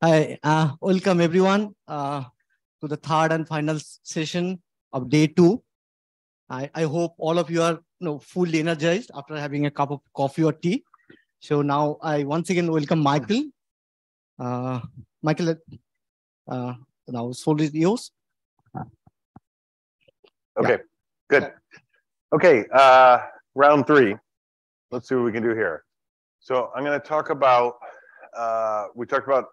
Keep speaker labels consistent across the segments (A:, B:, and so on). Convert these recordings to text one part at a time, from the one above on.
A: Hi, uh, welcome everyone uh, to the third and final session of day two. I, I hope all of you are you know, fully energized after having a cup of coffee or tea. So now I once again welcome Michael. Uh, Michael, uh, now soul is yours.
B: Okay, yeah. good. Okay, uh, round three. Let's see what we can do here. So I'm going to talk about, uh, we talked about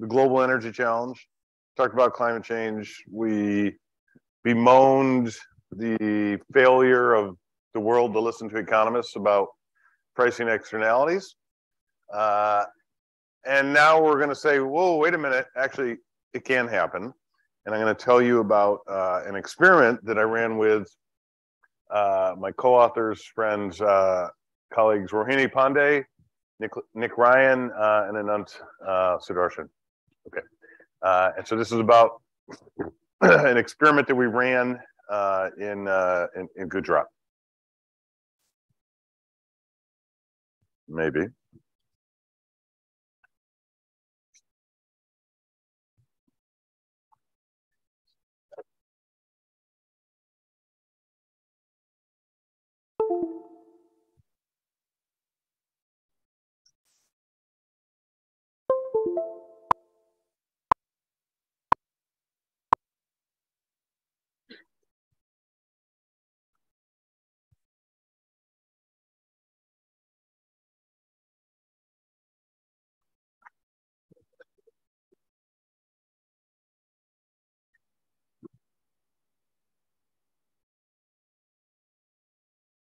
B: the global energy challenge, talked about climate change. We bemoaned the failure of the world to listen to economists about pricing externalities. Uh, and now we're going to say, whoa, wait a minute, actually, it can happen. And I'm going to tell you about uh, an experiment that I ran with uh, my co authors, friends, uh, colleagues Rohini Pande, Nick, Nick Ryan, uh, and Anant uh, Sudarshan. Okay. Uh, and so this is about an experiment that we ran uh, in, uh, in, in Gujarat. Maybe.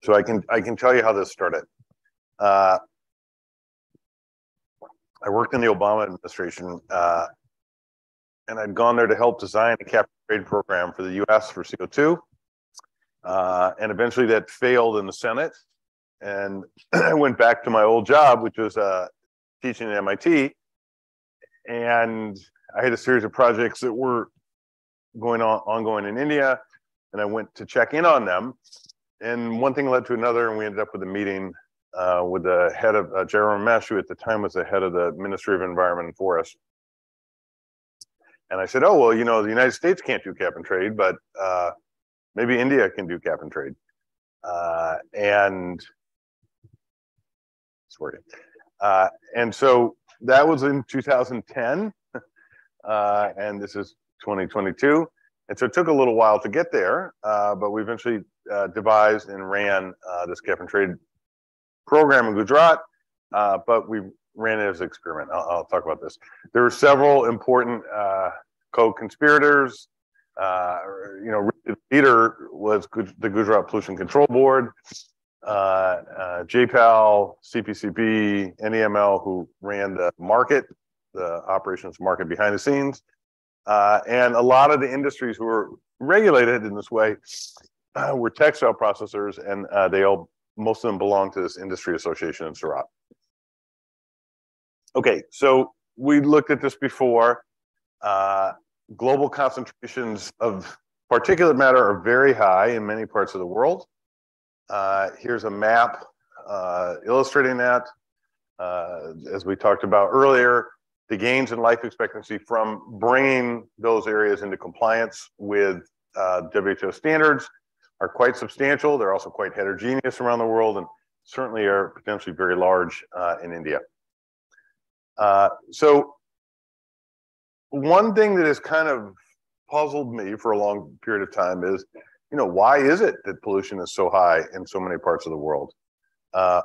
B: So I can I can tell you how this started. Uh, I worked in the Obama administration, uh, and I'd gone there to help design a cap trade program for the U.S. for CO2, uh, and eventually that failed in the Senate, and I went back to my old job, which was uh, teaching at MIT, and I had a series of projects that were going on ongoing in India, and I went to check in on them and one thing led to another, and we ended up with a meeting uh, with the head of uh, Ramesh, who at the time was the head of the Ministry of Environment and Forest. And I said, "Oh well, you know, the United States can't do cap and trade, but uh, maybe India can do cap and trade." Uh, and working. Uh, and so that was in 2010, uh, and this is 2022. And so it took a little while to get there, uh, but we eventually uh, devised and ran uh, this cap and trade program in Gujarat, uh, but we ran it as an experiment. I'll, I'll, talk about this. There were several important uh, co-conspirators. You know, the leader was the Gujarat Pollution Control Board, JPAL, CPCB, NEML, who ran the market, the operations market behind the scenes. Uh, and a lot of the industries who were regulated in this way uh, were textile processors, and uh, they all, most of them belong to this industry association in Surat. Okay, so we looked at this before. Uh, global concentrations of particulate matter are very high in many parts of the world. Uh, here's a map uh, illustrating that. as we talked about earlier, the gains in life expectancy from bringing those areas into compliance with uh, WHO standards are quite substantial. They're also quite heterogeneous around the world and certainly are potentially very large uh, in India. Uh, so one thing that has kind of puzzled me for a long period of time is, you know, why is it that pollution is so high in so many parts of the world? Uh,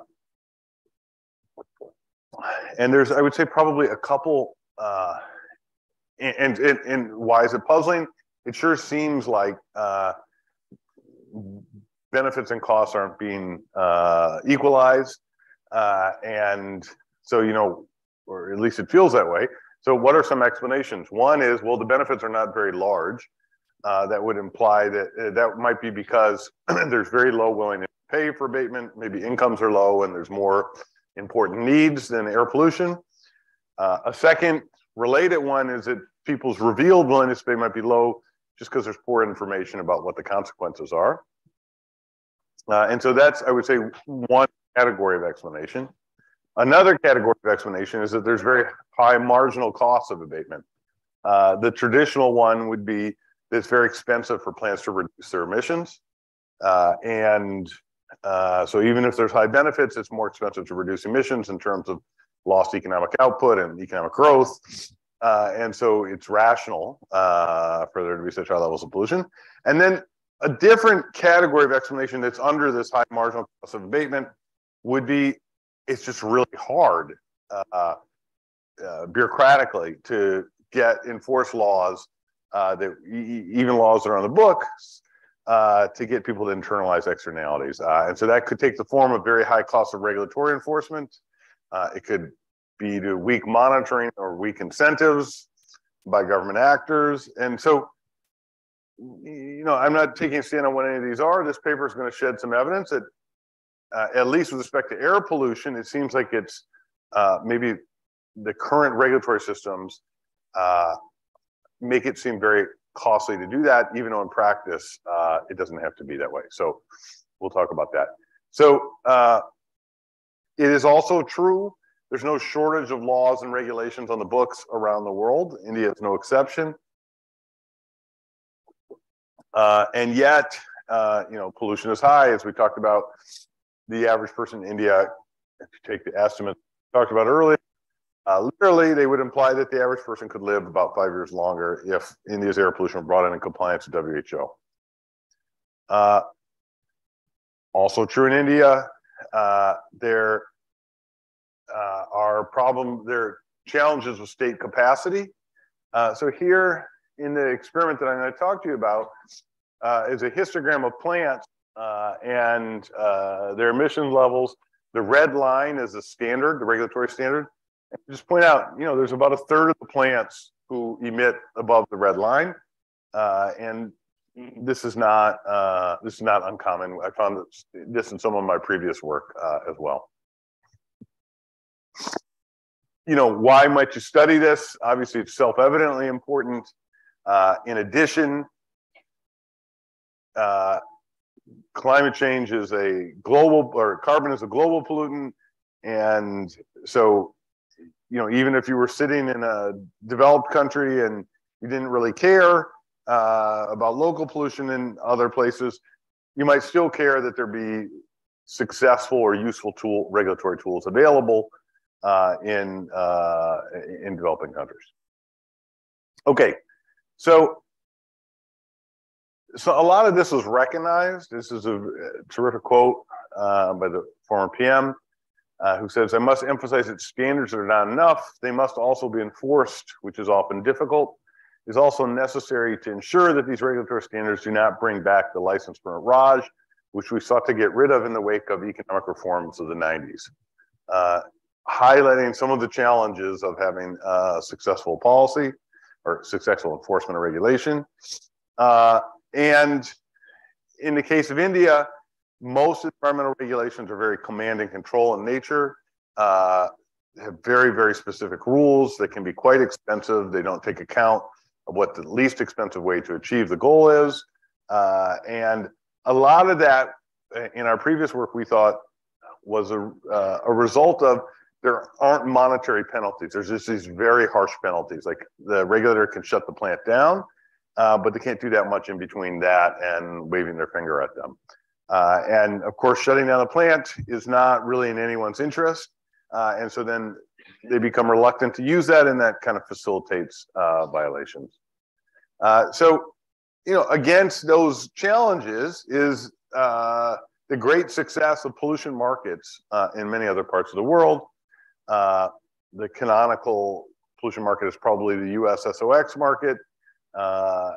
B: and there's I would say probably a couple. Uh, and, and and why is it puzzling? It sure seems like uh, benefits and costs aren't being uh, equalized, uh, and so you know, or at least it feels that way. So, what are some explanations? One is, well, the benefits are not very large. Uh, that would imply that uh, that might be because there's very low willingness to pay for abatement. Maybe incomes are low, and there's more important needs than air pollution. Uh, a second related one is that people's revealed willingness to pay might be low just because there's poor information about what the consequences are. Uh, and so that's, I would say, one category of explanation. Another category of explanation is that there's very high marginal costs of abatement. Uh, the traditional one would be that it's very expensive for plants to reduce their emissions. Uh, and uh, so even if there's high benefits, it's more expensive to reduce emissions in terms of lost economic output and economic growth. Uh, and so it's rational uh, for there to be such high levels of pollution. And then a different category of explanation that's under this high marginal cost of abatement would be it's just really hard uh, uh, bureaucratically to get enforce laws uh, that e- even laws that are on the books uh, to get people to internalize externalities. And so that could take the form of very high costs of regulatory enforcement. It could be to weak monitoring or weak incentives by government actors. And so, you know, I'm not taking a stand on what any of these are. This paper is going to shed some evidence that, uh, at least with respect to air pollution, it seems like it's uh, maybe the current regulatory systems uh, make it seem very costly to do that, even though in practice, uh, it doesn't have to be that way. So we'll talk about that. So uh, it is also true there's no shortage of laws and regulations on the books around the world. India is no exception. Uh, and yet, uh, you know, pollution is high, as we talked about. The average person in India, if you take the estimate talked about earlier, uh, literally, they would imply that the average person could live about five years longer if India's air pollution were brought in in compliance with WHO. Uh, also true in India, uh, there uh, are problem, there are challenges with state capacity. Uh, so here in the experiment that I'm going to talk to you about uh, is a histogram of plants and their emission levels. The red line is the standard, the regulatory standard just point out, you know, there's about a third of the plants who emit above the red line, uh, and this is not uh, this is not uncommon. I found this, in some of my previous work uh, as well. You know, why might you study this? Obviously, it's self-evidently important. Uh, in addition, uh, climate change is a global, or carbon is a global pollutant, and so you know, even if you were sitting in a developed country and you didn't really care uh, about local pollution in other places, you might still care that there be successful or useful tool regulatory tools available uh, in uh, in developing countries. Okay, so so a lot of this was recognized. This is a terrific quote uh, by the former PM uh, who says, I must emphasize that standards are not enough. They must also be enforced, which is often difficult. It is also necessary to ensure that these regulatory standards do not bring back the license for raj, which we sought to get rid of in the wake of economic reforms of the 90s. Uh, highlighting some of the challenges of having successful policy or successful enforcement of regulation. Uh, and in the case of India, most environmental regulations are very command and control in nature, uh, have very, very specific rules that can be quite expensive. They don't take account of what the least expensive way to achieve the goal is. Uh, and a lot of that uh, in our previous work, we thought was a, uh, a result of there aren't monetary penalties. There's just these very harsh penalties. Like the regulator can shut the plant down, uh, but they can't do that much in between that and waving their finger at them. Uh, and of course, shutting down the plant is not really in anyone's interest. Uh, and so then they become reluctant to use that, and that kind of facilitates uh, violations. Uh, so, you know, against those challenges is uh, the great success of pollution markets in many other parts of the world. The canonical pollution market is probably the US SOX market. Uh,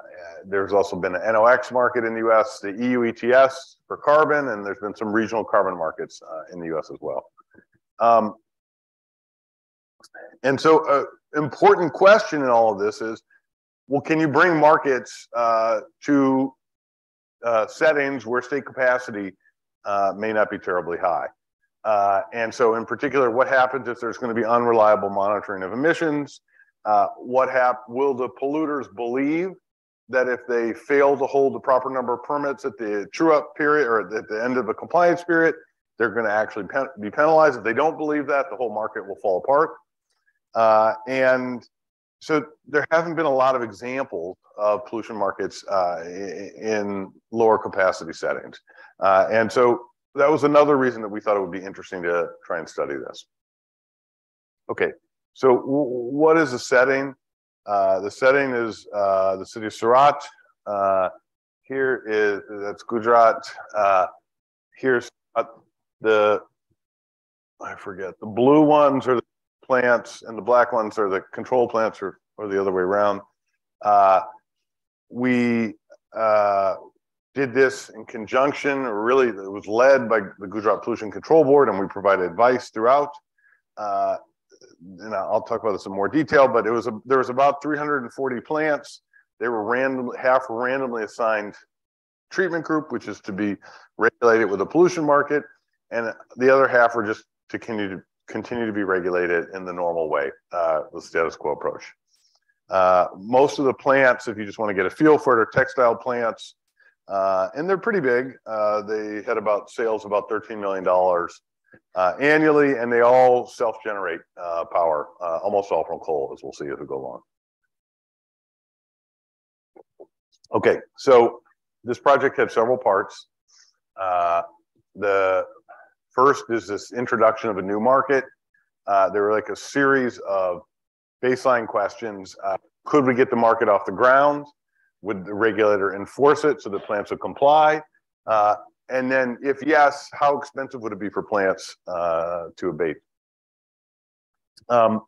B: there's also been an NOx market in the US, the EU ETS for carbon, and there's been some regional carbon markets uh, in the US as well. Um, and so, an uh, important question in all of this is well, can you bring markets uh, to uh, settings where state capacity uh, may not be terribly high? And so, in particular, what happens if there's going to be unreliable monitoring of emissions? Uh, what hap- will the polluters believe that if they fail to hold the proper number of permits at the true up period or at the end of the compliance period, they're going to actually pen- be penalized. If they don't believe that, the whole market will fall apart. Uh, and so there haven't been a lot of examples of pollution markets uh, in lower capacity settings. Uh, and so that was another reason that we thought it would be interesting to try and study this. Okay, so what is the setting? Uh, the setting is uh, the city of Surat. Uh, here is, that's Gujarat. Uh, here's the, I forget, the blue ones are the plants and the black ones are the control plants or, or the other way around. Uh, we uh, did this in conjunction, really it was led by the Gujarat Pollution Control Board and we provided advice throughout. Uh, and I'll talk about this in more detail, but it was a, there was about 340 plants. They were random, half randomly assigned treatment group, which is to be regulated with a pollution market, and the other half were just to continue to continue to be regulated in the normal way, uh, the status quo approach. Uh, most of the plants, if you just want to get a feel for it, are textile plants, uh, and they're pretty big. Uh, they had about sales about $13 million uh, annually, and they all self-generate uh, power, almost all from coal, as we'll see as we go along. Okay, so this project had several parts. the First is this introduction of a new market. Uh, there were like a series of baseline questions. Uh, could we get the market off the ground? Would the regulator enforce it so that plants would comply? Uh, and then, if yes, how expensive would it be for plants uh, to abate? Um,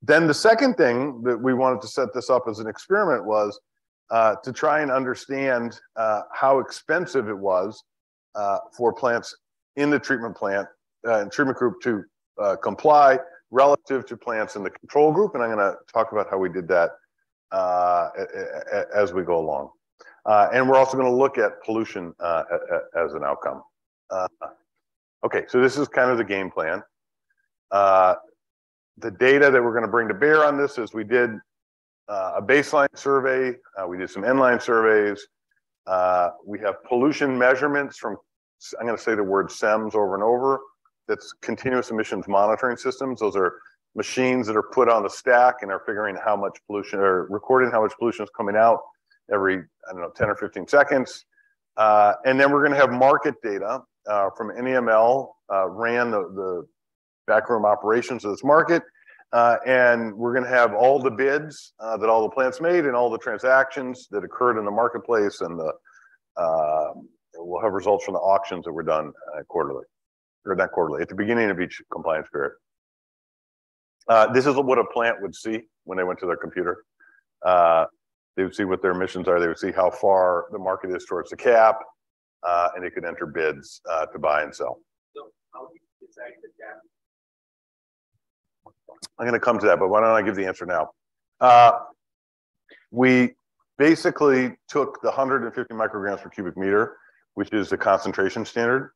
B: then the second thing that we wanted to set this up as an experiment was uh, to try and understand uh, how expensive it was uh, for plants in the treatment plant uh, and treatment group to comply relative to plants in the control group. And I'm going to talk about how we did that uh, as we go along. Uh, and we're also going to look at pollution uh, as an outcome. Uh, okay, so this is kind of the game plan. the data that we're going to bring to bear on this is we did a baseline survey, we did some end-line surveys, we have pollution measurements from I'm going to say the word CEMS over and over. That's continuous emissions monitoring systems. Those are machines that are put on the stack and are figuring how much pollution or recording how much pollution is coming out every, I don't know, 10 or 15 seconds. Uh, and then we're going to have market data uh, from NEML, uh, ran the, the backroom operations of this market. Uh, and we're going to have all the bids uh, that all the plants made and all the transactions that occurred in the marketplace and the uh, we'll have results from the auctions that were done quarterly, or not quarterly, at the beginning of each compliance period. Uh, this is what a plant would see when they went to their computer. Uh, they would see what their emissions are. They would see how far the market is towards the cap, uh, and they could enter bids uh, to buy and sell. So how do you decide the cap? I'm going to come to that, but why don't I give the answer now? Uh, we basically took the 150 micrograms per cubic meter which is the concentration standard,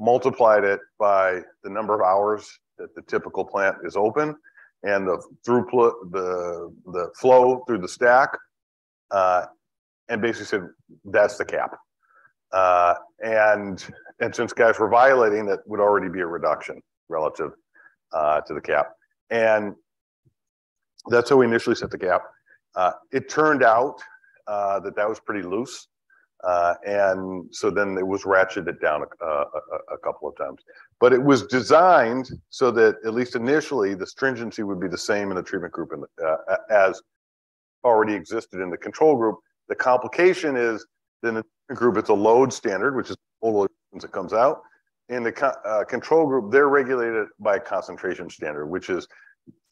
B: multiplied it by the number of hours that the typical plant is open and the throughput, the, the flow through the stack, uh, and basically said that's the cap. Uh, and and since guys were violating, that would already be a reduction relative uh, to the cap. And that's how we initially set the cap. Uh, it turned out uh, that that was pretty loose. Uh, and so then it was ratcheted down a, a, a, couple of times. But it was designed so that at least initially the stringency would be the same in the treatment group uh, as already existed in the control group. The complication is then the group it's a load standard, which is total as it comes out. In the co uh, control group, they're regulated by a concentration standard, which is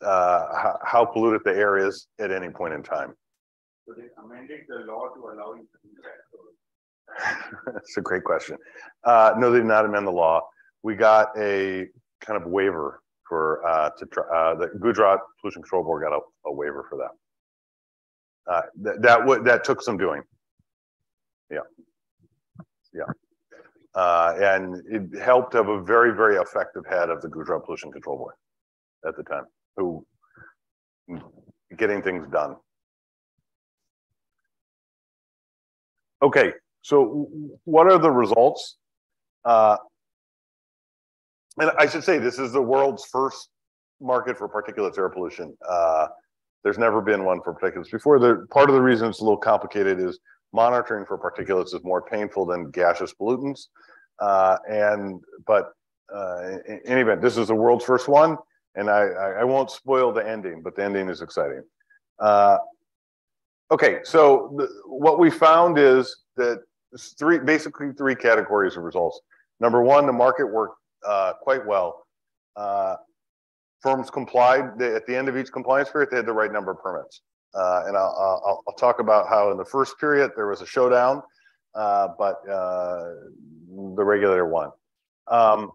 B: uh, how, how polluted the air is at any point in time. So they amended the law to allow you to do that. That's a great question. Uh, no, they did not amend the law. We got a kind of waiver for uh, to try, uh, the Gujarat Pollution Control Board got a, a waiver for that. Uh, that that, that took some doing. Yeah, yeah, uh, and it helped have a very very effective head of the Gujarat Pollution Control Board at the time, who getting things done. Okay, so what are the results? Uh, and I should say this is the world's first market for particulates air pollution. Uh, there's never been one for particulates before. The part of the reason it's a little complicated is monitoring for particulates is more painful than gaseous pollutants. Uh, and but uh, in any event, this is the world's first one, and I, I, I won't spoil the ending, but the ending is exciting. Uh, okay, so the, what we found is that three basically three categories of results. Number one, the market worked uh, quite well. Uh, firms complied they, at the end of each compliance period. They had the right number of permits, uh, and I'll, I'll, I'll, talk about how in the first period there was a showdown, uh, but uh, the regulator won. Um,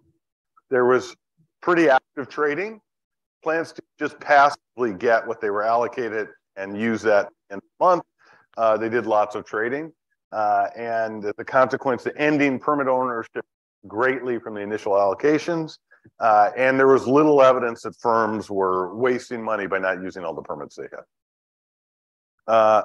B: there was pretty active trading. Plans to just passively get what they were allocated and use that in a month. Uh, they did lots of trading. Uh, and the consequence, the ending permit ownership greatly from the initial allocations. Uh, and there was little evidence that firms were wasting money by not using all the permits they had. Uh,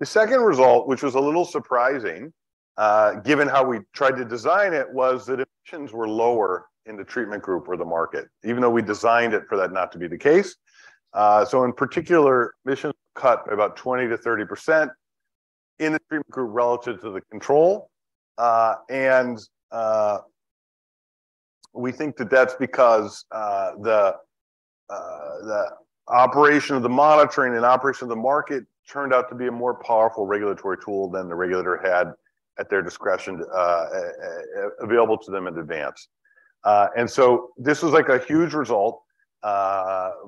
B: the second result, which was a little surprising, uh, given how we tried to design it, was that emissions were lower in the treatment group or the market, even though we designed it for that not to be the case. Uh, so in particular, emissions cut about 20 to 30% in the treatment group relative to the control. Uh, and uh, we think that that's because uh, the, uh, the operation of the monitoring and operation of the market turned out to be a more powerful regulatory tool than the regulator had at their discretion uh, available to them in advance. Uh, and so this was like a huge result.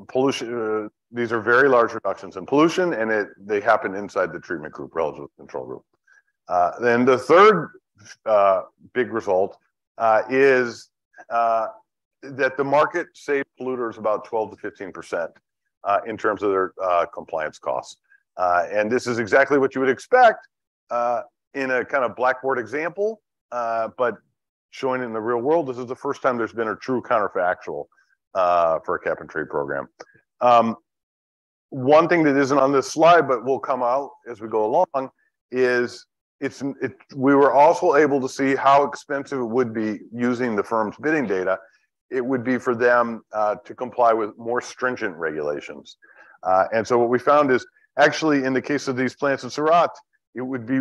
B: Pollution, these are very large reductions in pollution and it, they happen inside the treatment group relative to the control group. Uh, then the third uh, big result uh, is that the market saved polluters about 12 to 15% in terms of their compliance costs. and this is exactly what you would expect in a kind of blackboard example, but showing in the real world. This is the first time there's been a true counterfactual uh, for a cap and trade program. Um, one thing that isn't on this slide, but will come out as we go along, is it's it, we were also able to see how expensive it would be using the firm's bidding data. It would be for them uh, to comply with more stringent regulations. Uh, and so what we found is actually in the case of these plants in Surat, it would be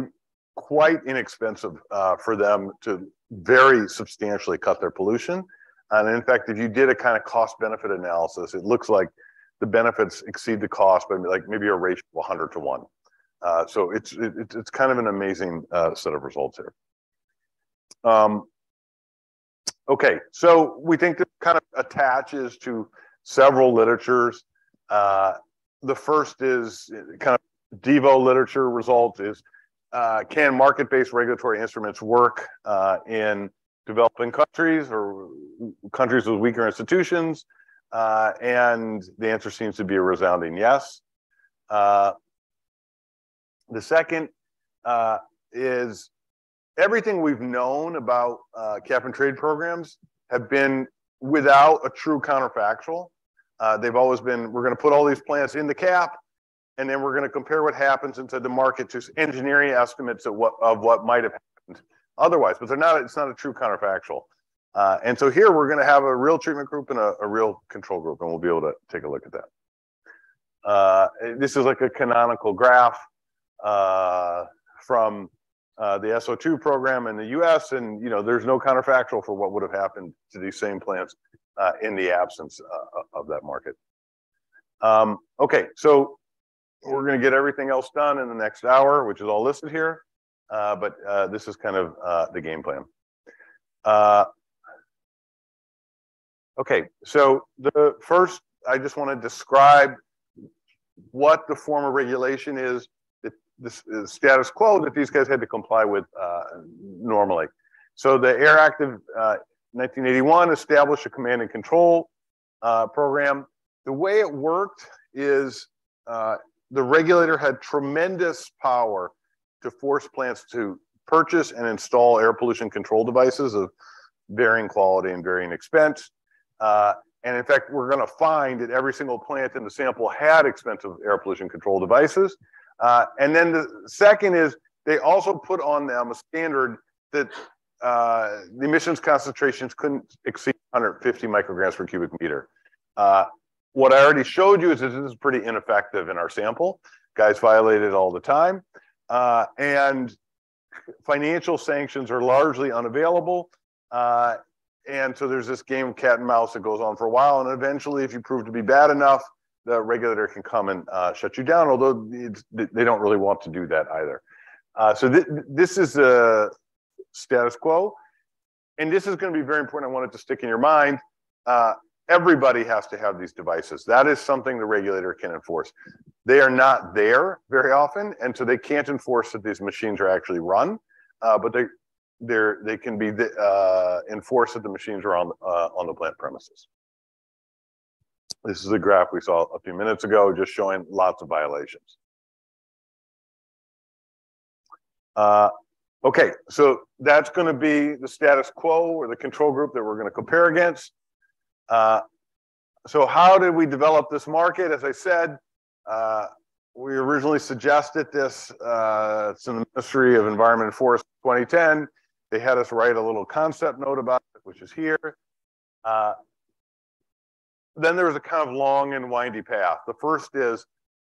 B: quite inexpensive uh, for them to very substantially cut their pollution. And in fact, if you did a kind of cost benefit analysis, it looks like the benefits exceed the cost by like maybe a ratio of 100 to 1. Uh, so it's, it, it's kind of an amazing uh, set of results here. Um, okay, so we think this kind of attaches to several literatures. Uh, the first is kind of Devo literature result is uh, can market-based regulatory instruments work uh, in developing countries or countries with weaker institutions? Uh, and the answer seems to be a resounding yes. Uh, the second uh, is everything we've known about uh, cap and trade programs have been without a true counterfactual. they've always been, we're going to put all these plants in the cap, and then we're going to compare what happens into the market to engineering estimates of what of what might have happened otherwise. But they're not. It's not a true counterfactual. Uh, and so here we're going to have a real treatment group and a, a, real control group, and we'll be able to take a look at that. Uh, this is like a canonical graph uh, from uh, the SO2 program in the U.S. And you know, there's no counterfactual for what would have happened to these same plants uh, in the absence uh, of that market. Um, okay, so we're going to get everything else done in the next hour, which is all listed here. But this is kind of the game plan. Uh, okay, so the first, I just want to describe what the form of regulation is, the, the status quo that these guys had to comply with uh, normally. So the Air Act of 1981 uh, established a command and control program. The way it worked is the regulator had tremendous power to force plants to purchase and install air pollution control devices of varying quality and varying expense. Uh, and in fact, we're going to find that every single plant in the sample had expensive air pollution control devices. Uh, and then the second is they also put on them a standard that uh, the emissions concentrations couldn't exceed 150 micrograms per cubic meter. Uh, what I already showed you is that this is pretty ineffective in our sample. Guys violate it all the time. Uh, and financial sanctions are largely unavailable. And so there's this game of cat and mouse that goes on for a while. And eventually, if you prove to be bad enough, the regulator can come and uh, shut you down, although they don't really want to do that either. Uh, so th this is a status quo. And this is going to be very important. I want it to stick in your mind. Uh, everybody has to have these devices. That is something the regulator can enforce. They are not there very often, and so they can't enforce that these machines are actually run. Uh, but they they they can be uh, enforced that the machines are on uh, on the plant premises. This is a graph we saw a few minutes ago, just showing lots of violations. Uh, okay, so that's going to be the status quo or the control group that we're going to compare against. Uh, so how did we develop this market? As I said, uh, we originally suggested this. Uh, it's in the Ministry of Environment and Forest 2010. They had us write a little concept note about it, which is here. Uh, then there was a kind of long and windy path. The first is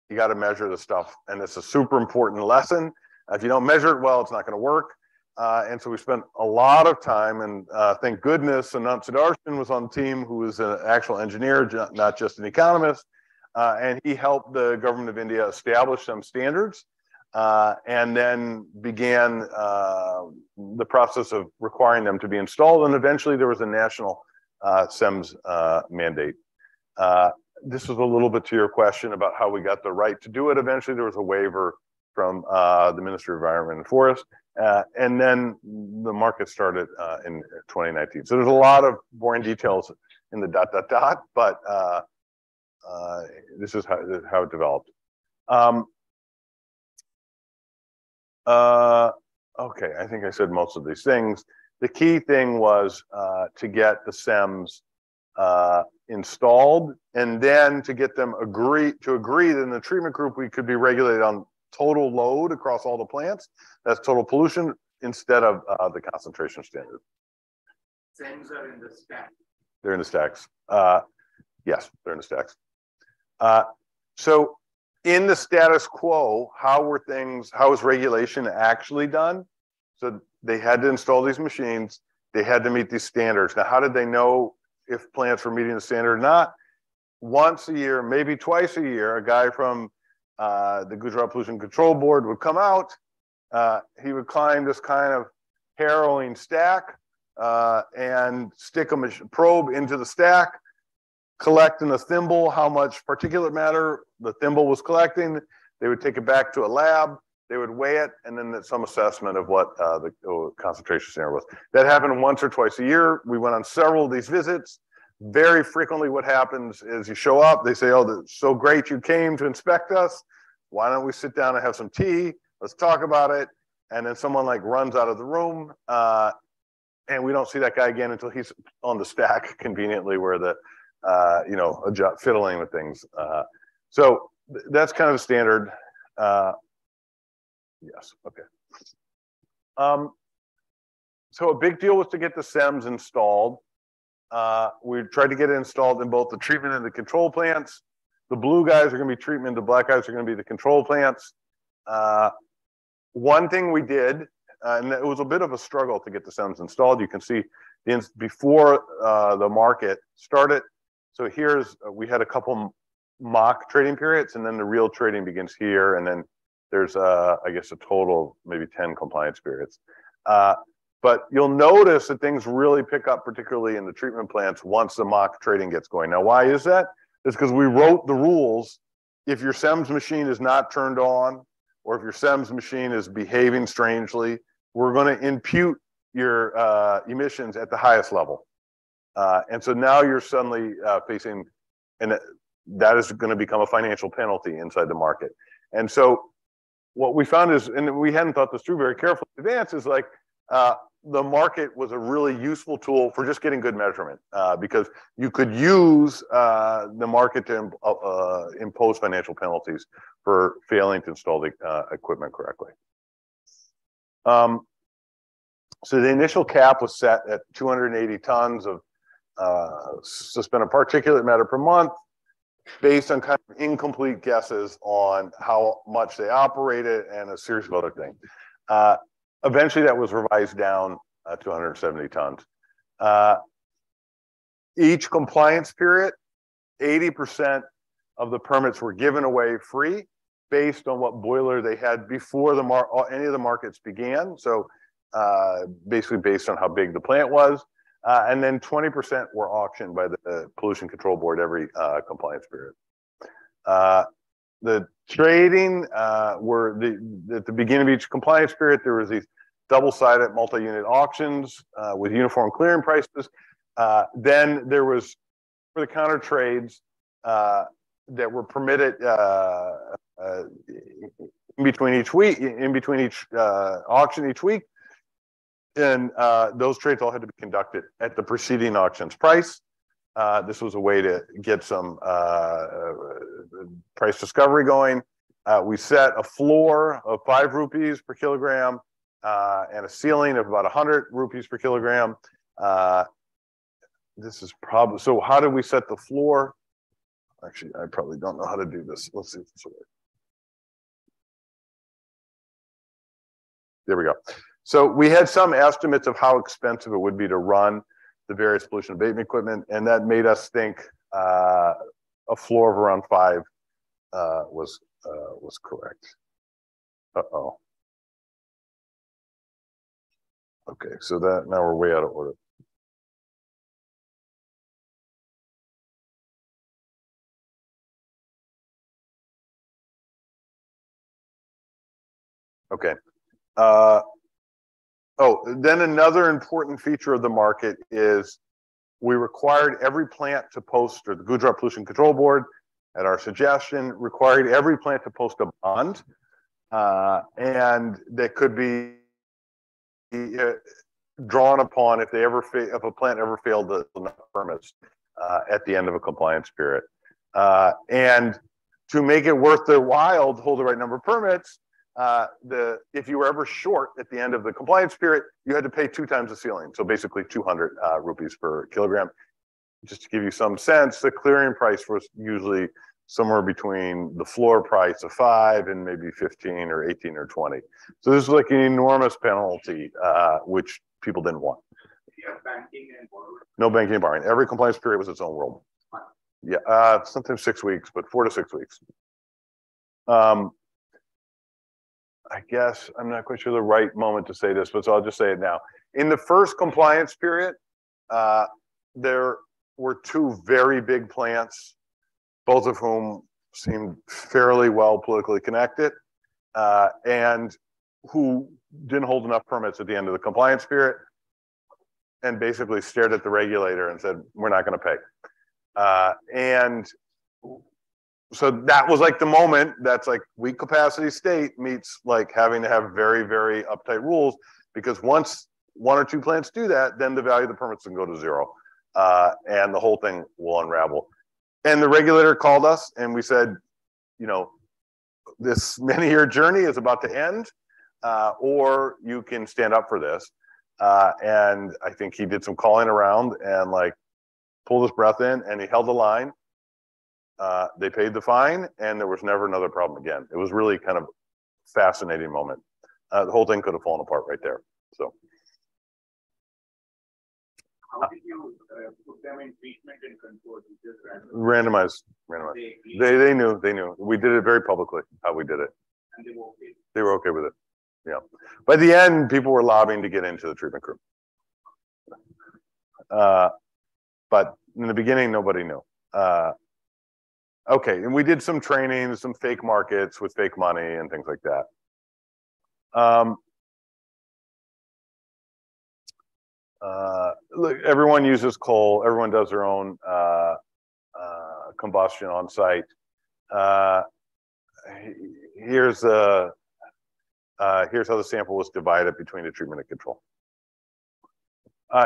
B: you got to measure the stuff, and it's a super important lesson. If you don't measure it well, it's not going to work. Uh, and so we spent a lot of time, and uh, thank goodness Anant Sudarshan was on the team, who was an actual engineer, not just an economist. Uh, and he helped the government of India establish some standards uh, and then began uh, the process of requiring them to be installed. And eventually there was a national uh, CEMS uh, mandate. Uh, this was a little bit to your question about how we got the right to do it. Eventually there was a waiver from the Ministry of Environment and Forest. and then the market started in 2019. So there's a lot of boring details in the dot, dot, dot, but this is how, how it developed. Um, uh, okay, I think I said most of these things. The key thing was uh, to get the CEMS uh, installed and then to get them agree to agree that in the treatment group we could be regulated on total load across all the plants. That's total pollution instead of uh, the concentration standard.
C: CEMS are in the stack.
B: They're in the stacks. Uh, yes, they're in the stacks. Uh, so in the status quo, how were things, how was regulation actually done? So they had to install these machines, they had to meet these standards. Now, how did they know if plants were meeting the standard or not? Once a year, maybe twice a year, a guy from uh, the Gujarat Pollution Control Board would come out. Uh, he would climb this kind of harrowing stack uh, and stick a probe into the stack collect in a thimble how much particulate matter the thimble was collecting. They would take it back to a lab. They would weigh it, and then some assessment of what uh, the concentration standard was. That happened once or twice a year. We went on several of these visits. Very frequently, what happens is you show up. They say, "Oh, that's so great you came to inspect us. Why don't we sit down and have some tea? Let's talk about it." And then someone like runs out of the room, uh, and we don't see that guy again until he's on the stack conveniently where the uh, you know, adjust, fiddling with things. Uh, so th that's kind of a standard. Uh, yes, okay. Um, so a big deal was to get the CEMS installed. Uh, we tried to get it installed in both the treatment and the control plants. The blue guys are going to be treatment. The black guys are going to be the control plants. Uh, one thing we did, uh, and it was a bit of a struggle to get the CEMS installed. You can see the, before uh, the market started, so here's, uh, we had a couple mock trading periods and then the real trading begins here. And then there's, uh, I guess, a total maybe 10 compliance periods. Uh, but you'll notice that things really pick up, particularly in the treatment plants, once the mock trading gets going. Now, why is that? It's because we wrote the rules. If your CEMS machine is not turned on, or if your CEMS machine is behaving strangely, we're going to impute your uh, emissions at the highest level. Uh, and so now you're suddenly uh, facing, and that is going to become a financial penalty inside the market. And so what we found is, and we hadn't thought this through very carefully in advance, is like uh, the market was a really useful tool for just getting good measurement uh, because you could use uh, the market to uh, uh, impose financial penalties for failing to install the equipment correctly. Um, So the initial cap was set at 280 tons of uh, suspended particulate matter per month based on kind of incomplete guesses on how much they operated and a series of other things. Uh, eventually, that was revised down uh, to 170 tons. Uh, each compliance period, 80% of the permits were given away free based on what boiler they had before the mar- any of the markets began. So uh, basically based on how big the plant was. Uh, and then 20% were auctioned by the uh, Pollution Control Board every uh, compliance period. Uh, the trading uh, were the, at the beginning of each compliance period, there was these double-sided multi-unit auctions with uniform clearing prices. then there was for the counter trades that were permitted in between each week, in between each auction each week, and uh, those trades all had to be conducted at the preceding auction's price. Uh, this was a way to get some uh, price discovery going. Uh, we set a floor of five rupees per kilogram uh, and a ceiling of about 100 rupees per kilogram. Uh, this is probably so. How do we set the floor? Actually, I probably don't know how to do this. Let's see if this works. There we go. So we had some estimates of how expensive it would be to run the various pollution abatement equipment, and that made us think uh, a floor of around five uh, was uh, was correct. Uh oh. Okay, so that now we're way out of order. Okay. Uh, Oh, then another important feature of the market is we required every plant to post, or the Gujarat Pollution Control Board, at our suggestion, required every plant to post a bond, uh, and that could be uh, drawn upon if they ever fa- if a plant ever failed the permits uh, at the end of a compliance period. Uh, and to make it worth their while to hold the right number of permits, uh, the if you were ever short at the end of the compliance period, you had to pay two times the ceiling. So basically 200 uh, rupees per kilogram. Just to give you some sense, the clearing price was usually somewhere between the floor price of five and maybe 15 or 18 or 20. So this is like an enormous penalty, uh, which people didn't want.
C: banking.
B: No banking and borrowing. Every compliance period was its own world. Yeah, uh, sometimes six weeks, but four to six weeks. Um, I guess I'm not quite sure the right moment to say this, but so I'll just say it now. In the first compliance period, uh, there were two very big plants, both of whom seemed fairly well politically connected, uh, and who didn't hold enough permits at the end of the compliance period, and basically stared at the regulator and said, "We're not going to pay." Uh, and so that was like the moment that's like weak capacity state meets like having to have very very uptight rules because once one or two plants do that then the value of the permits can go to zero uh, and the whole thing will unravel. And the regulator called us and we said you know this many year journey is about to end uh, or you can stand up for this. Uh, and i think he did some calling around and like pulled his breath in and he held the line uh, they paid the fine, and there was never another problem again. It was really kind of fascinating moment. Uh, the whole thing could have fallen apart right there. So.
C: How did you uh, put them in treatment and control?
B: Randomized, randomized. They, they, they knew, they knew. We did it very publicly how we did it.
C: And they were okay.
B: They were okay with it. Yeah. By the end, people were lobbying to get into the treatment group. Uh, but in the beginning, nobody knew. Uh, Okay, and we did some training, some fake markets with fake money and things like that. Um, uh, look, everyone uses coal. Everyone does their own uh, uh, combustion on site. Uh, here's uh, uh, here's how the sample was divided between the treatment and control.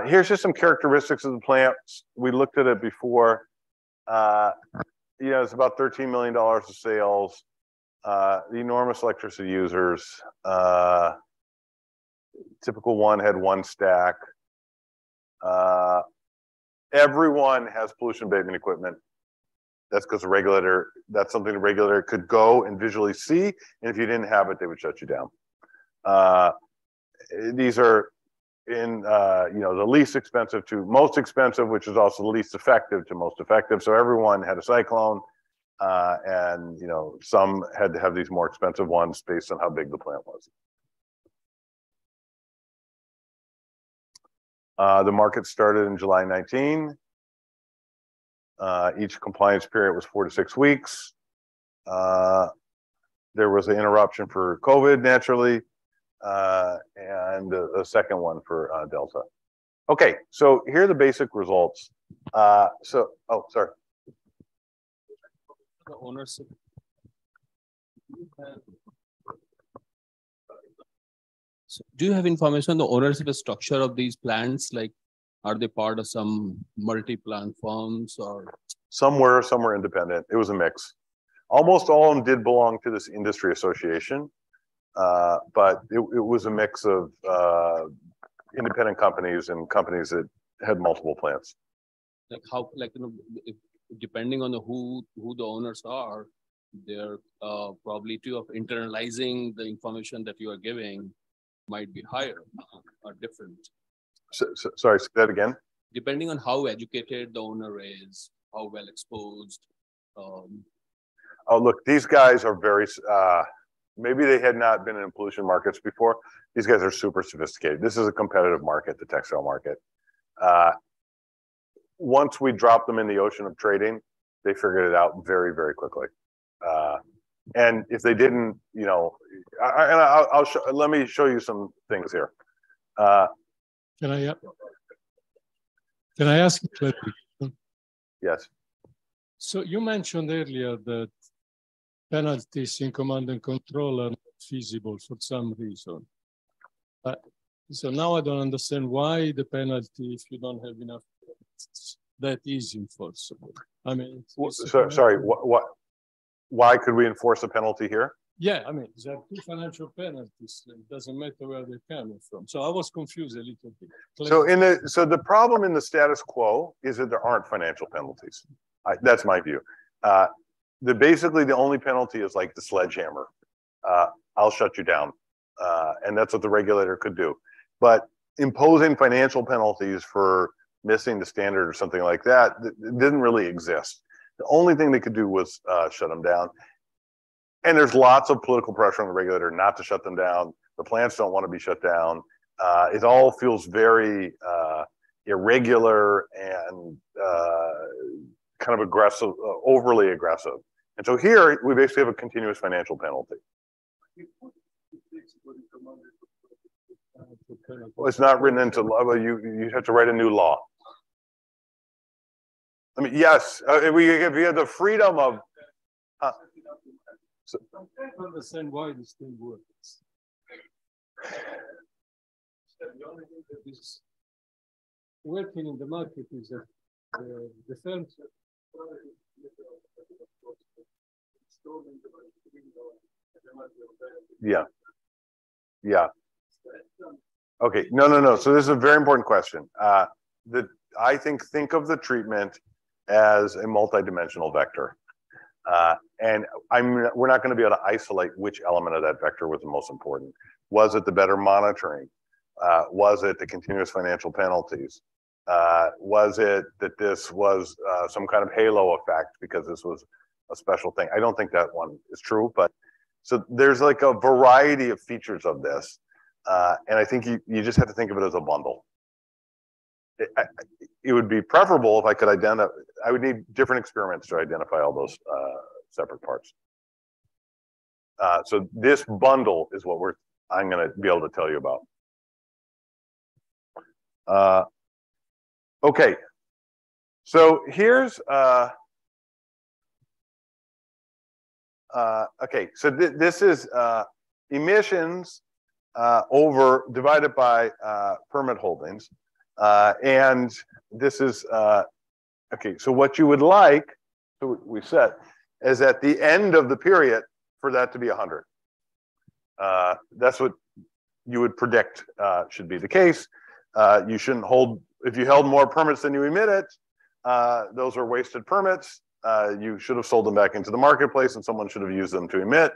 B: here's just some characteristics of the plants. We looked at it before you know, it's about $13 million of sales, uh, the enormous electricity users. Uh, typical one had one stack. Uh, everyone has pollution abatement equipment. That's because the regulator, that's something the regulator could go and visually see. And if you didn't have it, they would shut you down. Uh, these are in, uh, you know, the least expensive to most expensive, which is also the least effective to most effective. So everyone had a cyclone. Uh, and, you know, some had to have these more expensive ones based on how big the plant was. Uh, the market started in July 19. Uh, each compliance period was four to six weeks. Uh, there was an interruption for COVID naturally, uh, and a, a, second one for uh, Delta. Okay, so here are the basic results. Uh, so, oh, sorry.
D: The ownership so do you have information on the ownership structure of these plants? Like, are they part of some multi-plant firms or?
B: Some were, some were independent. It was a mix. Almost all of them did belong to this industry association, uh, but it, it, was a mix of uh, independent companies and companies that had multiple plants.
D: Like how, like you know, if, depending on the who who the owners are, they're uh, probability of internalizing the information that you are giving might be higher or different.
B: So, so, sorry, say that again.
D: Depending on how educated the owner is, how well exposed. Um,
B: oh, look, these guys are very, uh, maybe they had not been in pollution markets before. These guys are super sophisticated. This is a competitive market, the textile market. Uh, once we dropped them in the ocean of trading, they figured it out very, very quickly. Uh, and if they didn't, you know, I, and I'll, I'll show, let me show you some things here. Uh,
E: can I, can I ask a question?
B: Yes.
E: So you mentioned earlier that penalties in command and control are not feasible for some reason. Uh, so now I don't understand why the penalty, if you don't have enough, that is enforceable. I mean,
B: so, sorry, what, what, why could we enforce a penalty here?
E: Yeah, I mean, there are two financial penalties. It doesn't matter where they're coming from. So I was confused a little bit.
B: So in the so the problem in the status quo is that there aren't financial penalties. I, that's my view. Uh, the basically the only penalty is like the sledgehammer. Uh, I'll shut you down, uh, and that's what the regulator could do. But imposing financial penalties for missing the standard or something like that didn't really exist. The only thing they could do was uh, shut them down. And there's lots of political pressure on the regulator not to shut them down. The plants don't want to be shut down. Uh, it all feels very uh, irregular and uh, kind of aggressive, uh, overly aggressive. And so here we basically have a continuous financial penalty. Well, it's not written into law. You you have to write a new law. I mean, yes, uh, if we if we had the freedom of. Uh,
E: so, I don't understand why this thing works. The only thing that is working in the market is that the, the firms.
B: Yeah. Yeah. Okay. No, no, no. So this is a very important question. Uh, the I think think of the treatment as a multidimensional vector. Uh, and I'm, we're not going to be able to isolate which element of that vector was the most important. Was it the better monitoring? Uh, was it the continuous financial penalties? Uh, was it that this was uh, some kind of halo effect because this was a special thing? I don't think that one is true, but so there's like a variety of features of this. Uh, and I think you, you just have to think of it as a bundle it, it would be preferable if I could identify, I would need different experiments to identify all those uh, separate parts. Uh, so this bundle is what we're, I'm going to be able to tell you about. Uh, okay, so here's, uh, uh, okay, so th this is uh, emissions uh, over divided by uh, permit holdings. Uh, and this is, uh, okay, so what you would like, so we said, is at the end of the period for that to be 100. Uh, that's what you would predict should be the case. You shouldn't hold, if you held more permits than you emitted, those are wasted permits. Uh, you should have sold them back into the marketplace and someone should have used them to emit.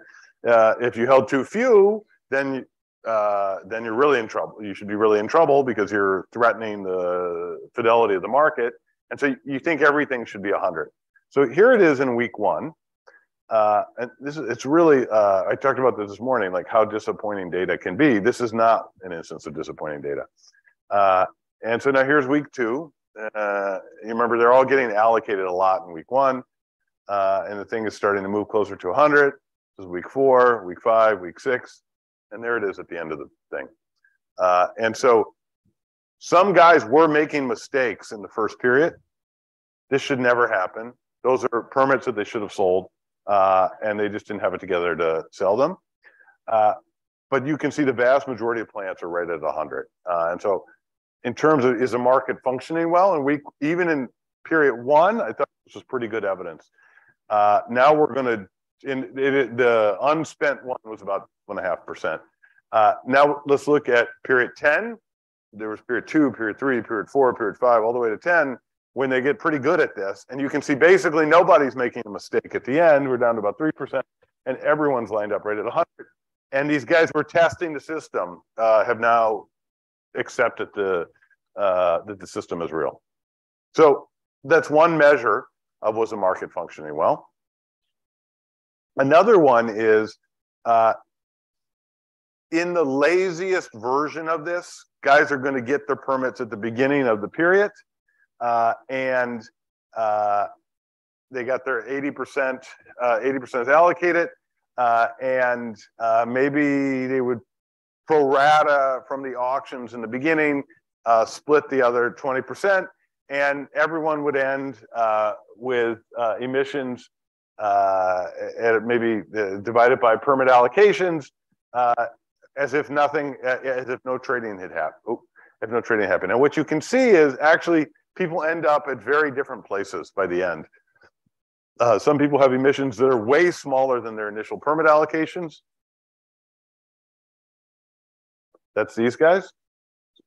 B: Uh, if you held too few, then uh, then you're really in trouble. You should be really in trouble because you're threatening the fidelity of the market. And so you think everything should be 100. So here it is in week one. Uh, and this is, it's really, uh, I talked about this this morning, like how disappointing data can be. This is not an instance of disappointing data. Uh, and so now here's week two. Uh, you remember they're all getting allocated a lot in week one. Uh, and the thing is starting to move closer to 100. This is week four, week five, week six. And there it is at the end of the thing. Uh, and so some guys were making mistakes in the first period. This should never happen. Those are permits that they should have sold uh, and they just didn't have it together to sell them. Uh, but you can see the vast majority of plants are right at 100. Uh, and so, in terms of is the market functioning well, and we even in period one, I thought this was pretty good evidence. Uh, now we're going to in it, it, the unspent one was about one and a half percent. Uh, now let's look at period 10. There was period two, period three, period four, period five, all the way to 10 when they get pretty good at this. And you can see basically nobody's making a mistake at the end. We're down to about 3%, and everyone's lined up right at 100. And these guys were testing the system uh, have now accepted the, uh, that the system is real. So that's one measure of was the market functioning well. Another one is uh, in the laziest version of this, guys are going to get their permits at the beginning of the period uh, and uh, they got their 80%, 80% uh, allocated, uh, and uh, maybe they would pro rata from the auctions in the beginning, uh, split the other 20%, and everyone would end uh, with uh, emissions at maybe divided by permit allocations, as if nothing, as if no trading had happened. Oh, if no trading happened. And what you can see is actually people end up at very different places by the end. Uh, some people have emissions that are way smaller than their initial permit allocations. That's these guys.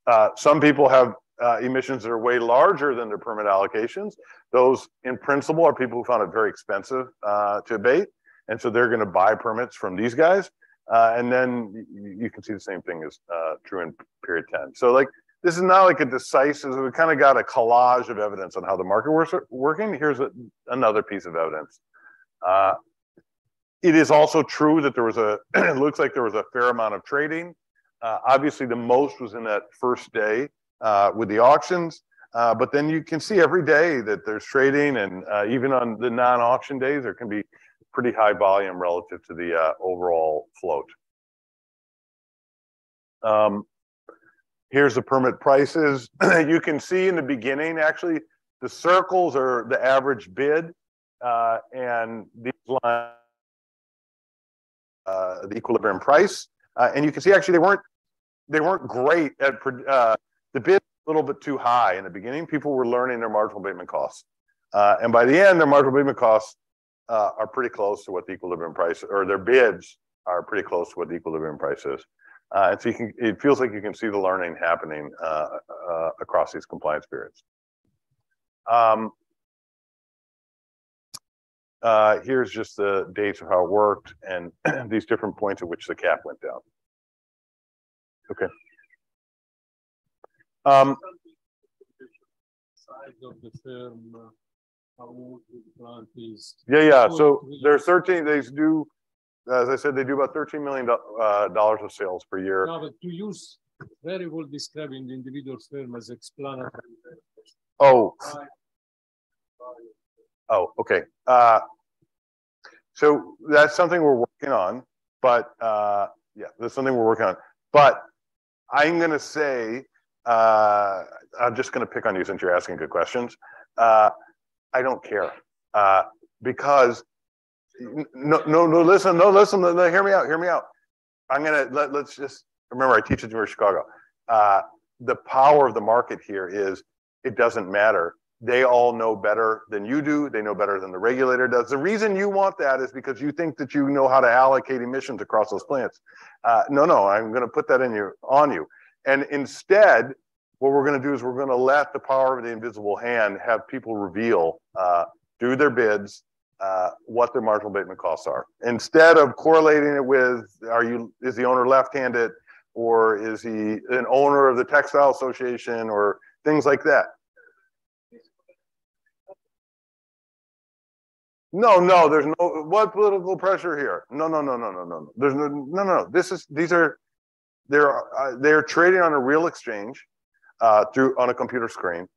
B: Uh, some people have uh, emissions that are way larger than their permit allocations. Those, in principle, are people who found it very expensive uh, to abate. And so they're going to buy permits from these guys. Uh, and then you, can see the same thing is uh, true in period 10. So like this is not like a decisive, we kind of got a collage of evidence on how the market was working. Here's a, another piece of evidence. Uh, it is also true that there was a, it looks like there was a fair amount of trading. Uh, obviously, the most was in that first day uh, with the auctions. Uh, but then you can see every day that there's trading, and uh, even on the non auction days, there can be pretty high volume relative to the uh, overall float. Um, Here's the permit prices. you can see in the beginning, actually, the circles are the average bid, and these lines, the equilibrium price. Uh, and you can see actually they weren't they weren't great at uh, the bid a little bit too high in the beginning. People were learning their marginal abatement costs, uh, and by the end, their marginal abatement costs uh, are pretty close to what the equilibrium price or their bids are pretty close to what the equilibrium price is. Uh, and so you can, it feels like you can see the learning happening uh, uh, across these compliance periods. Um, here's just the dates of how it worked and these different points at which the cap went down. Okay. Um, yeah, yeah. So there are 13, they do as I said, they do about $13 million uh, of sales per year.
E: No, but to use very well describing the individual firm as explanatory.
B: Oh. Oh, okay. Uh, so that's something we're working on, but uh, yeah, that's something we're working on. But I'm going to say, uh, I'm just going to pick on you since you're asking good questions. Uh, I don't care uh, because no, no, no, listen, no, listen, no, no, hear me out, hear me out. I'm gonna let, let's just remember I teach at University of Chicago. Uh, the power of the market here is it doesn't matter. They all know better than you do. They know better than the regulator does. The reason you want that is because you think that you know how to allocate emissions across those plants. Uh, no, no, I'm going to put that in you on you. And instead, what we're going to do is we're going to let the power of the invisible hand have people reveal uh, through their bids uh, what their marginal abatement costs are. Instead of correlating it with, are you is the owner left-handed, or is he an owner of the textile association, or things like that. No, no, there's no what political pressure here. No, no, no, no, no, no. There's no, no, no. This is these are they're uh, they're trading on a real exchange uh, through on a computer screen.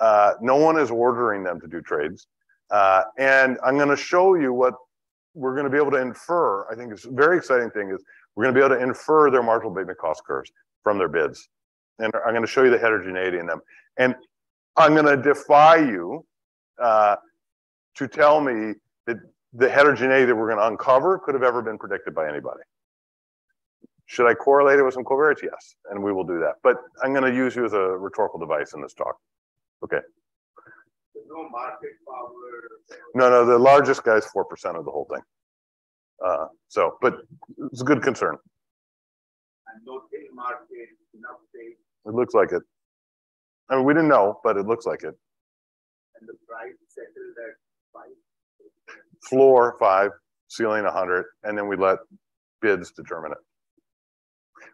B: Uh, no one is ordering them to do trades, uh, and I'm going to show you what we're going to be able to infer. I think it's very exciting thing is we're going to be able to infer their marginal abatement cost curves from their bids, and I'm going to show you the heterogeneity in them, and I'm going to defy you uh, to tell me that the heterogeneity that we're going to uncover could have ever been predicted by anybody. Should I correlate it with some covariates? Yes, and we will do that. But I'm going to use you as a rhetorical device in this talk. Okay.
C: No market power.
B: No, no, the largest guy is 4% of the whole thing. Uh, so, but it's a good concern.
C: And no market, enough
B: It looks like it. I mean, we didn't know, but it looks like it.
C: and the price settled at five.
B: Floor five, ceiling 100, and then we let bids determine it.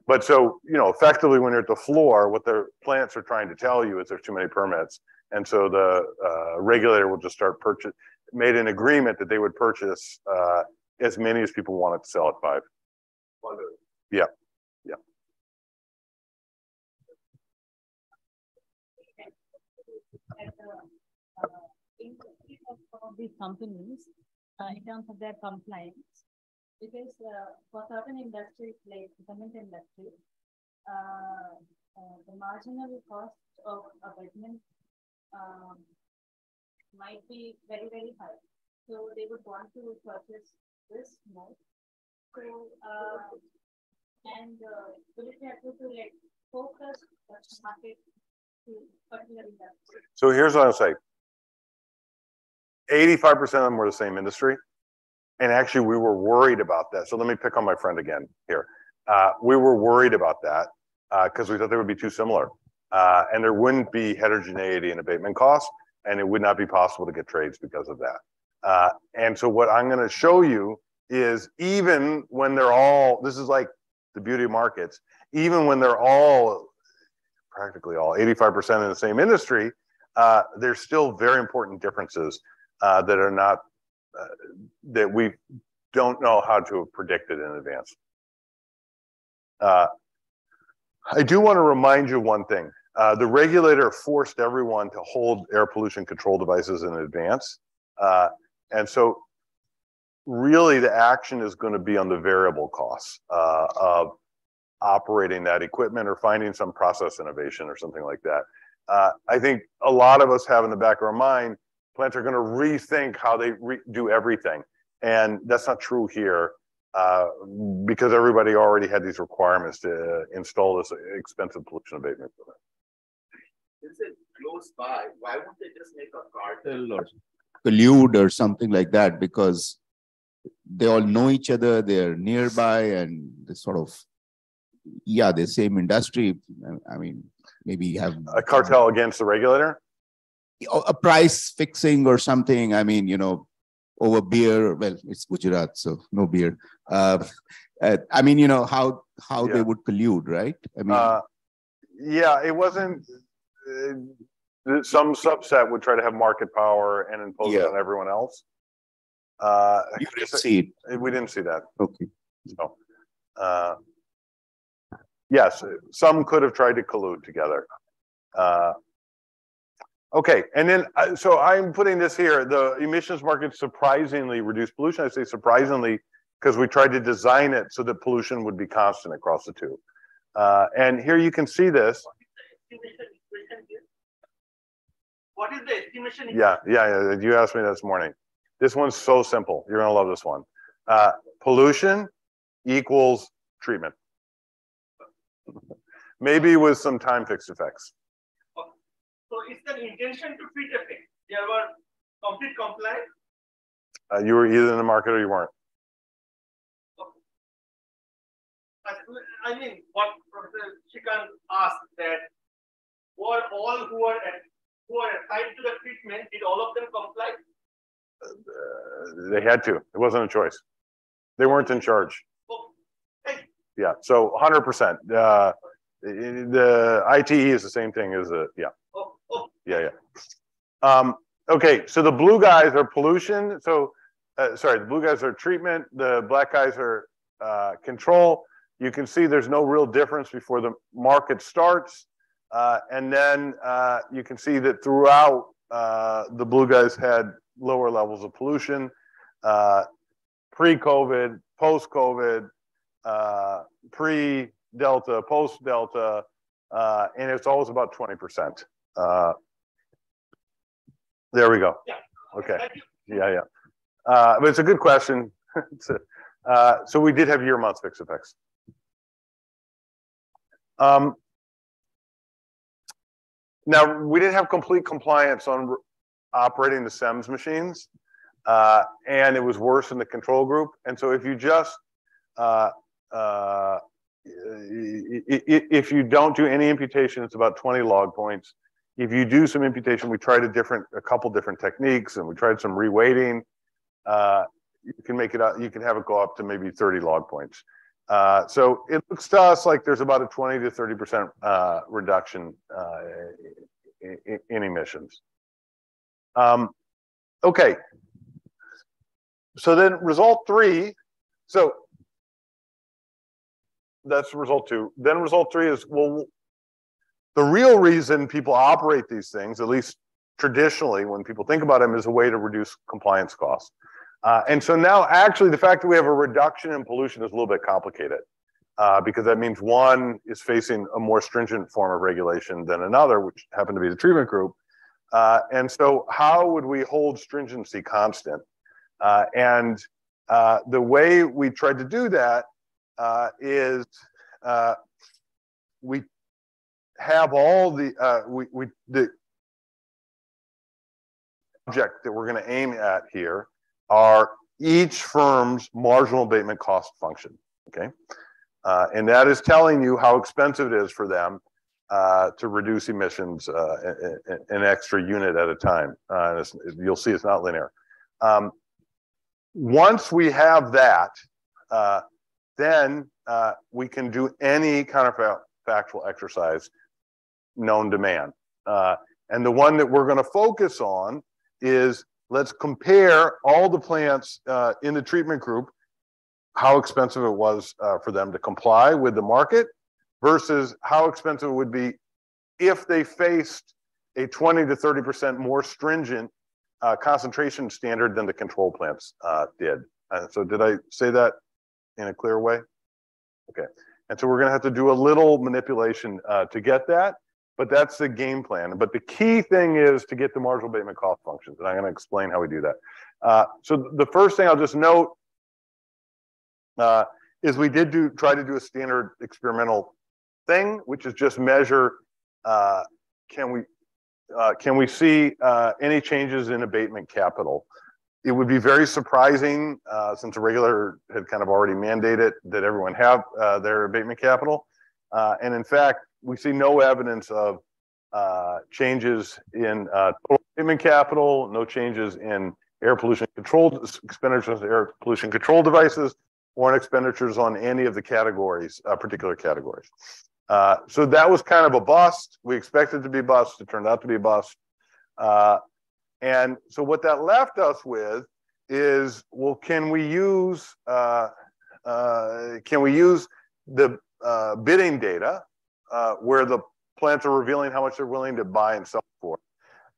B: But so, you know, effectively when you're at the floor, what the plants are trying to tell you is there's too many permits. And so the uh, regulator will just start purchase, made an agreement that they would purchase uh, as many as people wanted to sell at five. Yeah, yeah.
F: The, the of these companies, uh, in terms of their compliance. Because, uh, for certain industries like cement industry, uh, uh, the marginal cost of abatement, um, might be very, very high. So they would want to purchase this more. So, uh, and, uh, will it be able to like focus the market to particular industry?
B: So here's what I'll say. 85% of them were the same industry. And actually, we were worried about that. So let me pick on my friend again here. Uh, we were worried about that because we thought they would be too similar. Uh, and there wouldn't be heterogeneity in abatement costs, and it would not be possible to get trades because of that. Uh, and so what I'm going to show you is even when they're all, this is like the beauty of markets, even when they're all, practically all, 85% in the same industry, uh, there's still very important differences uh, that are not, uh, that we don't know how to have predicted in advance. Uh, I do want to remind you one thing. Uh, the regulator forced everyone to hold air pollution control devices in advance. Uh, and so really the action is going to be on the variable costs uh, of operating that equipment or finding some process innovation or something like that. Uh, I think a lot of us have in the back of our mind, plants are going to rethink how they re do everything. And that's not true here uh, because everybody already had these requirements to install this expensive pollution abatement.
C: Since it's close by, why won't they just make a cartel or
G: collude or something like that because they all know each other, they're nearby, and they sort of, yeah, the same industry. I mean, maybe have
B: A cartel against the regulator?
G: A price fixing or something. I mean, you know, over beer. Well, it's Gujarat, so no beer. Uh, uh, I mean, you know how how
B: Yeah.
G: they would collude, right? I mean,
B: Uh, yeah, it wasn't. Uh, some subset would try to have market power and impose it on everyone else. Uh,
G: you didn't see it.
B: we didn't see that.
G: Okay.
B: So, uh, yes, some could have tried to collude together. Uh, okay, and then uh, so I'm putting this here. The emissions market surprisingly reduced pollution. I say surprisingly because we tried to design it so that pollution would be constant across the two. Uh, and here you can see this.
C: estimation equation here? What is the estimation?
B: Yeah, yeah, yeah. You asked me this morning. This one's so simple. You're gonna love this one. Uh, pollution equals treatment. Maybe with some time fixed effects.
C: It's an intention to treat effect. There were complete compliance.
B: Uh, you were either in the market or you weren't.
C: I, I mean, what Professor Shikan asked that were all who were at, who were assigned to the treatment, did all of them comply?
B: Uh, they had to. It wasn't a choice. They weren't in charge.
C: You.
B: Yeah. So 100%. Uh, the ITE is the same thing as a, yeah. Yeah, yeah. Um, okay, so the blue guys are pollution. So, uh, sorry, the blue guys are treatment. The black guys are uh, control. You can see there's no real difference before the market starts. Uh, and then uh, you can see that throughout, uh, the blue guys had lower levels of pollution. Uh, pre-COVID, post-COVID, uh, pre-Delta, post-Delta, uh, and it's always about 20%. Uh, there we go.
C: Yeah.
B: Okay. Yeah, yeah. Uh, but it's a good question. A- uh, so we did have year month fixed effects. Um, now we didn't have complete compliance on operating the CEMS machines, uh, and it was worse in the control group. And so if you just uh, uh, if you don't do any imputation, it's about 20 log points. If you do some imputation, we tried a different, a couple different techniques, and we tried some reweighting. Uh, you can make it up, you can have it go up to maybe 30 log points. Uh, so it looks to us like there's about a 20 to 30% uh, reduction uh, in, in, in emissions. Um, okay. So then result three, so that's result two. Then result three is, well, the real reason people operate these things, at least traditionally, when people think about them, is a way to reduce compliance costs. Uh, and so now, actually, the fact that we have a reduction in pollution is a little bit complicated uh, because that means one is facing a more stringent form of regulation than another, which happened to be the treatment group. Uh, and so, how would we hold stringency constant? Uh, and uh, the way we tried to do that uh, is we have all the uh, we we the object that we're going to aim at here are each firm's marginal abatement cost function. Okay, uh, and that is telling you how expensive it is for them uh, to reduce emissions uh, an extra unit at a time. Uh, you'll see it's not linear. Um, once we have that, uh, then we can do any kind of factual exercise known to man. Uh, and the one that we're going to focus on is let's compare all the plants uh, in the treatment group, how expensive it was uh, for them to comply with the market versus how expensive it would be if they faced a 20 to 30% more stringent uh, concentration standard than the control plants uh, did. so did I say that in a clear way? Okay. And so we're going to have to do a little manipulation uh, to get that, but that's the game plan. But the key thing is to get the marginal abatement cost functions, and I'm going to explain how we do that. Uh, so the first thing I'll just note uh, is we did do try to do a standard experimental thing, which is just measure uh, can we uh, can we see uh, any changes in abatement capital it would be very surprising uh, since the regulator had kind of already mandated that everyone have their abatement capital. And in fact, we see no evidence of uh, changes in uh, total abatement capital, no changes in air pollution control expenditures, air pollution control devices, or in expenditures on any of the categories, uh, particular categories. so that was kind of a bust. We expected to be bust. It turned out to be a bust. And so what that left us with is, well, can we use uh, uh, can we use the uh, bidding data uh, where the plants are revealing how much they're willing to buy and sell for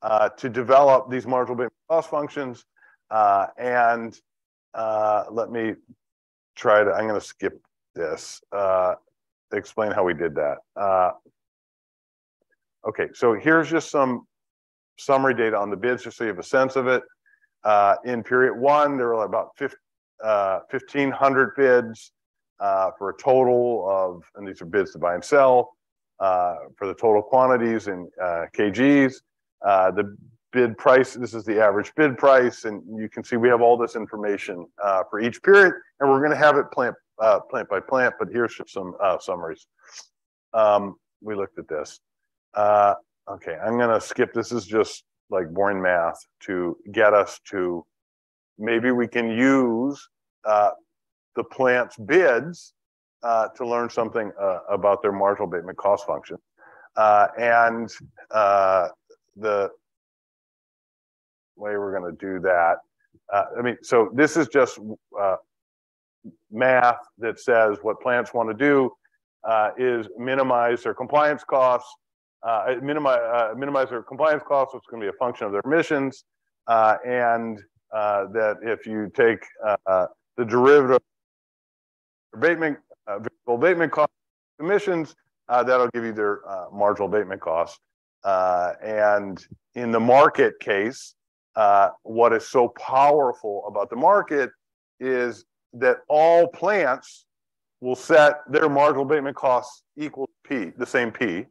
B: uh, to develop these marginal cost functions? Uh, and let me try to. I'm going to skip this. explain how we did that. okay, so here's just some summary data on the bids just so you have a sense of it. Uh, in period one, there were about 15, uh, 1,500 bids uh, for a total of, and these are bids to buy and sell, uh, for the total quantities in uh, kgs. uh, the bid price. This is the average bid price, and you can see we have all this information uh, for each period, and we're going to have it plant uh, plant by plant. But here's some uh, summaries. Um, we looked at this. Uh, okay, I'm going to skip. This is just like boring math to get us to maybe we can use uh, the plant's bids uh, to learn something uh, about their marginal abatement cost function. Uh, and uh, the way we're going to do that, uh, I mean, so this is just math that says what plants want to do is minimize their compliance costs, minimize, minimize their compliance costs, which is going to be a function of their emissions, and that if you take the derivative abatement uh, variable abatement cost emissions, uh, that'll give you their uh, marginal abatement cost. Uh, and in the market case, uh, what is so powerful about the market is that all plants will set their marginal abatement costs equal to P, the same P.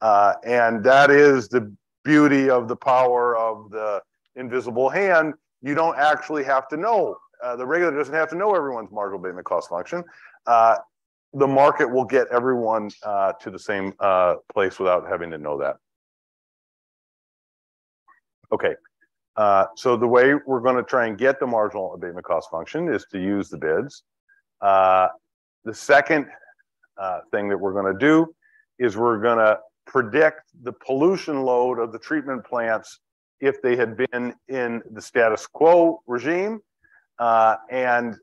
B: Uh, and that is the beauty of the power of the invisible hand. You don't actually have to know. the regulator doesn't have to know everyone's marginal abatement cost function. Uh, the market will get everyone uh, to the same uh, place without having to know that. Okay, uh, so the way we're going to try and get the marginal abatement cost function is to use the bids. Uh, the second uh, thing that we're going to do is we're going to predict the pollution load of the treatment plants if they had been in the status quo regime. Uh, and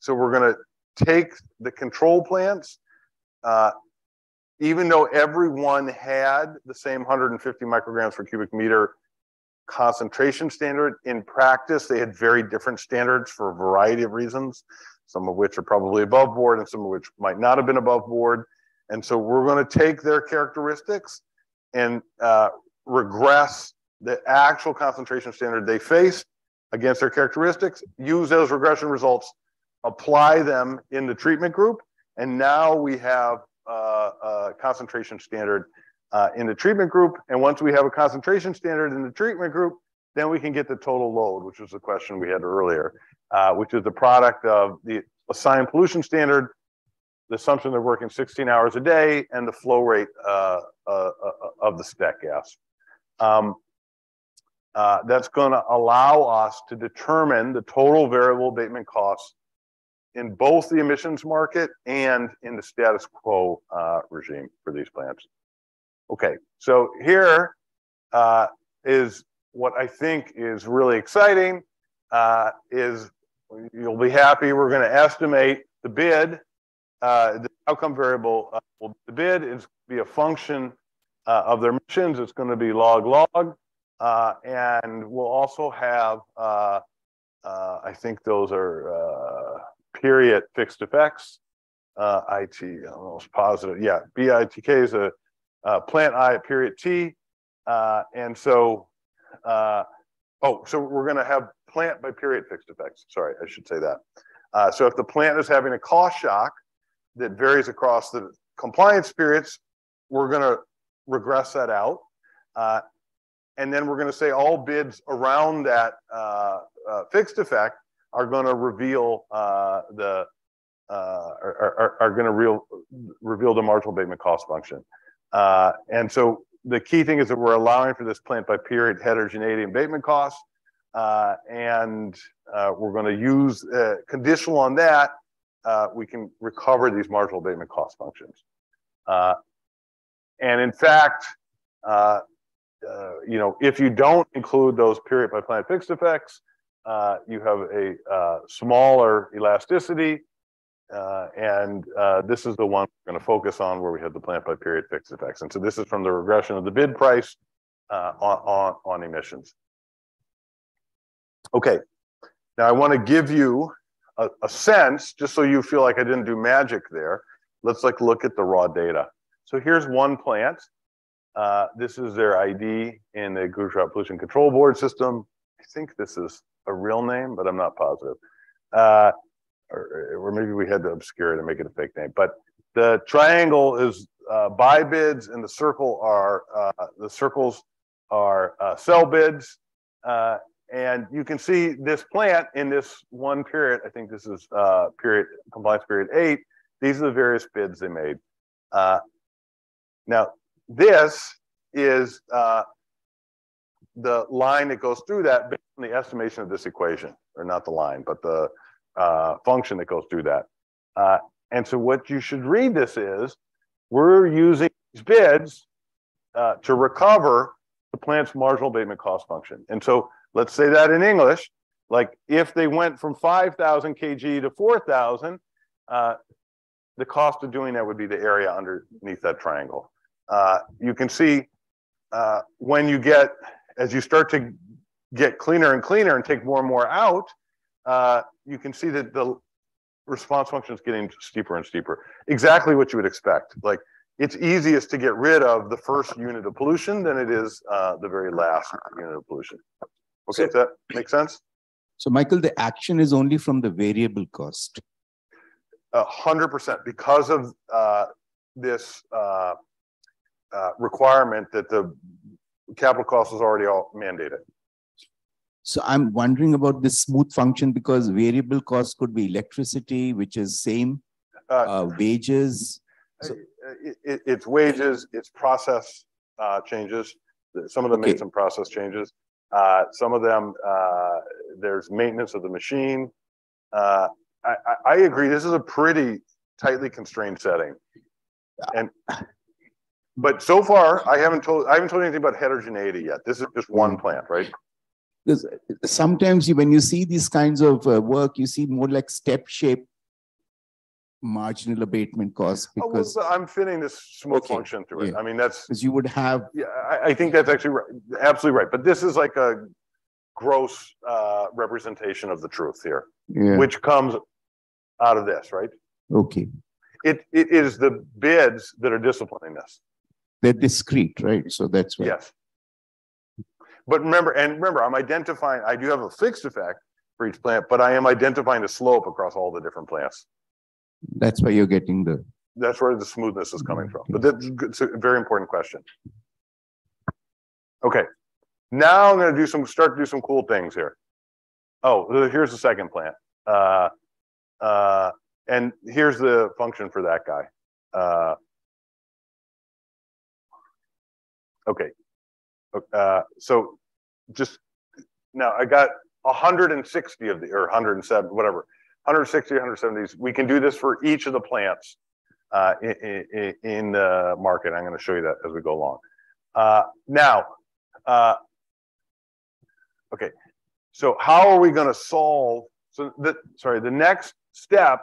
B: so we're going to take the control plants, uh, even though everyone had the same 150 micrograms per cubic meter concentration standard, in practice, they had very different standards for a variety of reasons, some of which are probably above board and some of which might not have been above board. And so we're going to take their characteristics and uh, regress the actual concentration standard they faced against their characteristics, use those regression results apply them in the treatment group, and now we have uh, a concentration standard uh, in the treatment group. And once we have a concentration standard in the treatment group, then we can get the total load, which was the question we had earlier, uh, which is the product of the assigned pollution standard, the assumption they're working 16 hours a day, and the flow rate uh, uh, uh, of the stack gas. Um, that's going to allow us to determine the total variable abatement costs in both the emissions market and in the status quo uh, regime for these plants. Okay, so here uh, is what I think is really exciting uh, is you'll be happy. We're going to estimate the bid. Uh, the outcome variable, uh, will, the bid is be a function uh, of their emissions. It's going to be log log. and we'll also have, I think those are period fixed effects. Uh, IT, almost positive. Yeah, BITK is a uh, plant I at period T. Uh, and so, uh, oh, so we're going to have plant by period fixed effects. Sorry, I should say that. Uh, so if the plant is having a cost shock that varies across the compliance periods, we're going to regress that out. And then we're going to say all bids around that fixed effect are going to reveal uh, the uh, are, are, are going to reveal the marginal abatement cost function. Uh, and so the key thing is that we're allowing for this plant by period heterogeneity abatement costs. Uh, and uh, we're going to use uh, conditional on that, we can recover these marginal abatement cost functions. and in fact, you know, if you don't include those period by plant fixed effects, uh, you have a uh, smaller elasticity. Uh, and uh, this is the one we're going to focus on where we have the plant by period fixed effects. And so this is from the regression of the bid price uh, on, on, on emissions. Okay, now I want to give you a, a, sense, just so you feel like I didn't do magic there. Let's like look at the raw data. So here's one plant. Uh, this is their ID in the Gujarat Pollution Control Board system. I think this is a real name, but I'm not positive. Uh, or, or, maybe we had to obscure it and make it a fake name. But the triangle is uh, buy bids, and the circle are uh, the circles are uh, sell bids. Uh, and you can see this plant in this one period. I think this is uh, period compliance period eight. These are the various bids they made. Uh, now, this is uh, the line that goes through that the estimation of this equation, or not the line, but the uh, function that goes through that. Uh, and so what you should read this is, we're using these bids uh, to recover the plant's marginal abatement cost function. And so let's say that in English, like if they went from 5,000 kg to 4,000, uh, the cost of doing that would be the area underneath that triangle. Uh, you can see uh, when you get, as you start to get cleaner and cleaner and take more and more out, uh, you can see that the response function is getting steeper and steeper. Exactly what you would expect. Like it's easiest to get rid of the first unit of pollution than it is uh, the very last unit of pollution. Okay,
G: So-
B: does that make sense?
G: So Michael, the action is only from the variable cost.
B: A hundred percent because of uh, this uh, uh, requirement that the capital cost is already all mandated.
G: So I'm wondering about this smooth function because variable cost could be electricity, which is same,
B: Uh,
G: uh, wages. So-
B: it, it, it's wages, it's process uh, changes. Some of them made some process changes. Uh, some of them, uh, there's maintenance of the machine. Uh, I, I, I agree. This is a pretty tightly constrained setting. And, but so far, I haven't told, I haven't told anything about heterogeneity yet. This is just one plant, right?
G: Because sometimes you, when you see these kinds of uh, work, you see more like step shape marginal abatement costs
B: Oh, well,
G: because,
B: I'm fitting this smooth
G: Okay,
B: function through it.
G: yeah.
B: I mean, that's,
G: because you would have,
B: Yeah, I, I think that's actually right, absolutely right. But this is like a gross uh, representation of the truth here,
G: yeah,
B: which comes out of this, right?
G: okay.
B: It, it is the bids that are disciplining this.
G: They're discrete, right? So that's why.
B: Yes. But remember, and remember, I'm identifying, I do have a fixed effect for each plant, but I am identifying the slope across all the different plants.
G: That's why you're getting the,
B: That's where the smoothness is coming from. But that's it's a very important question. Okay, now I'm gonna do some, start to do some cool things here. Oh, here's the second plant. Uh, uh, and here's the function for that guy. Uh, okay. Uh, so just now I got 160 of the, or 107, whatever. 160, 170s. We can do this for each of the plants uh, in, in, in the market. I'm going to show you that as we go along. Uh, now, uh, okay. So how are we going to solve? So the sorry, the next step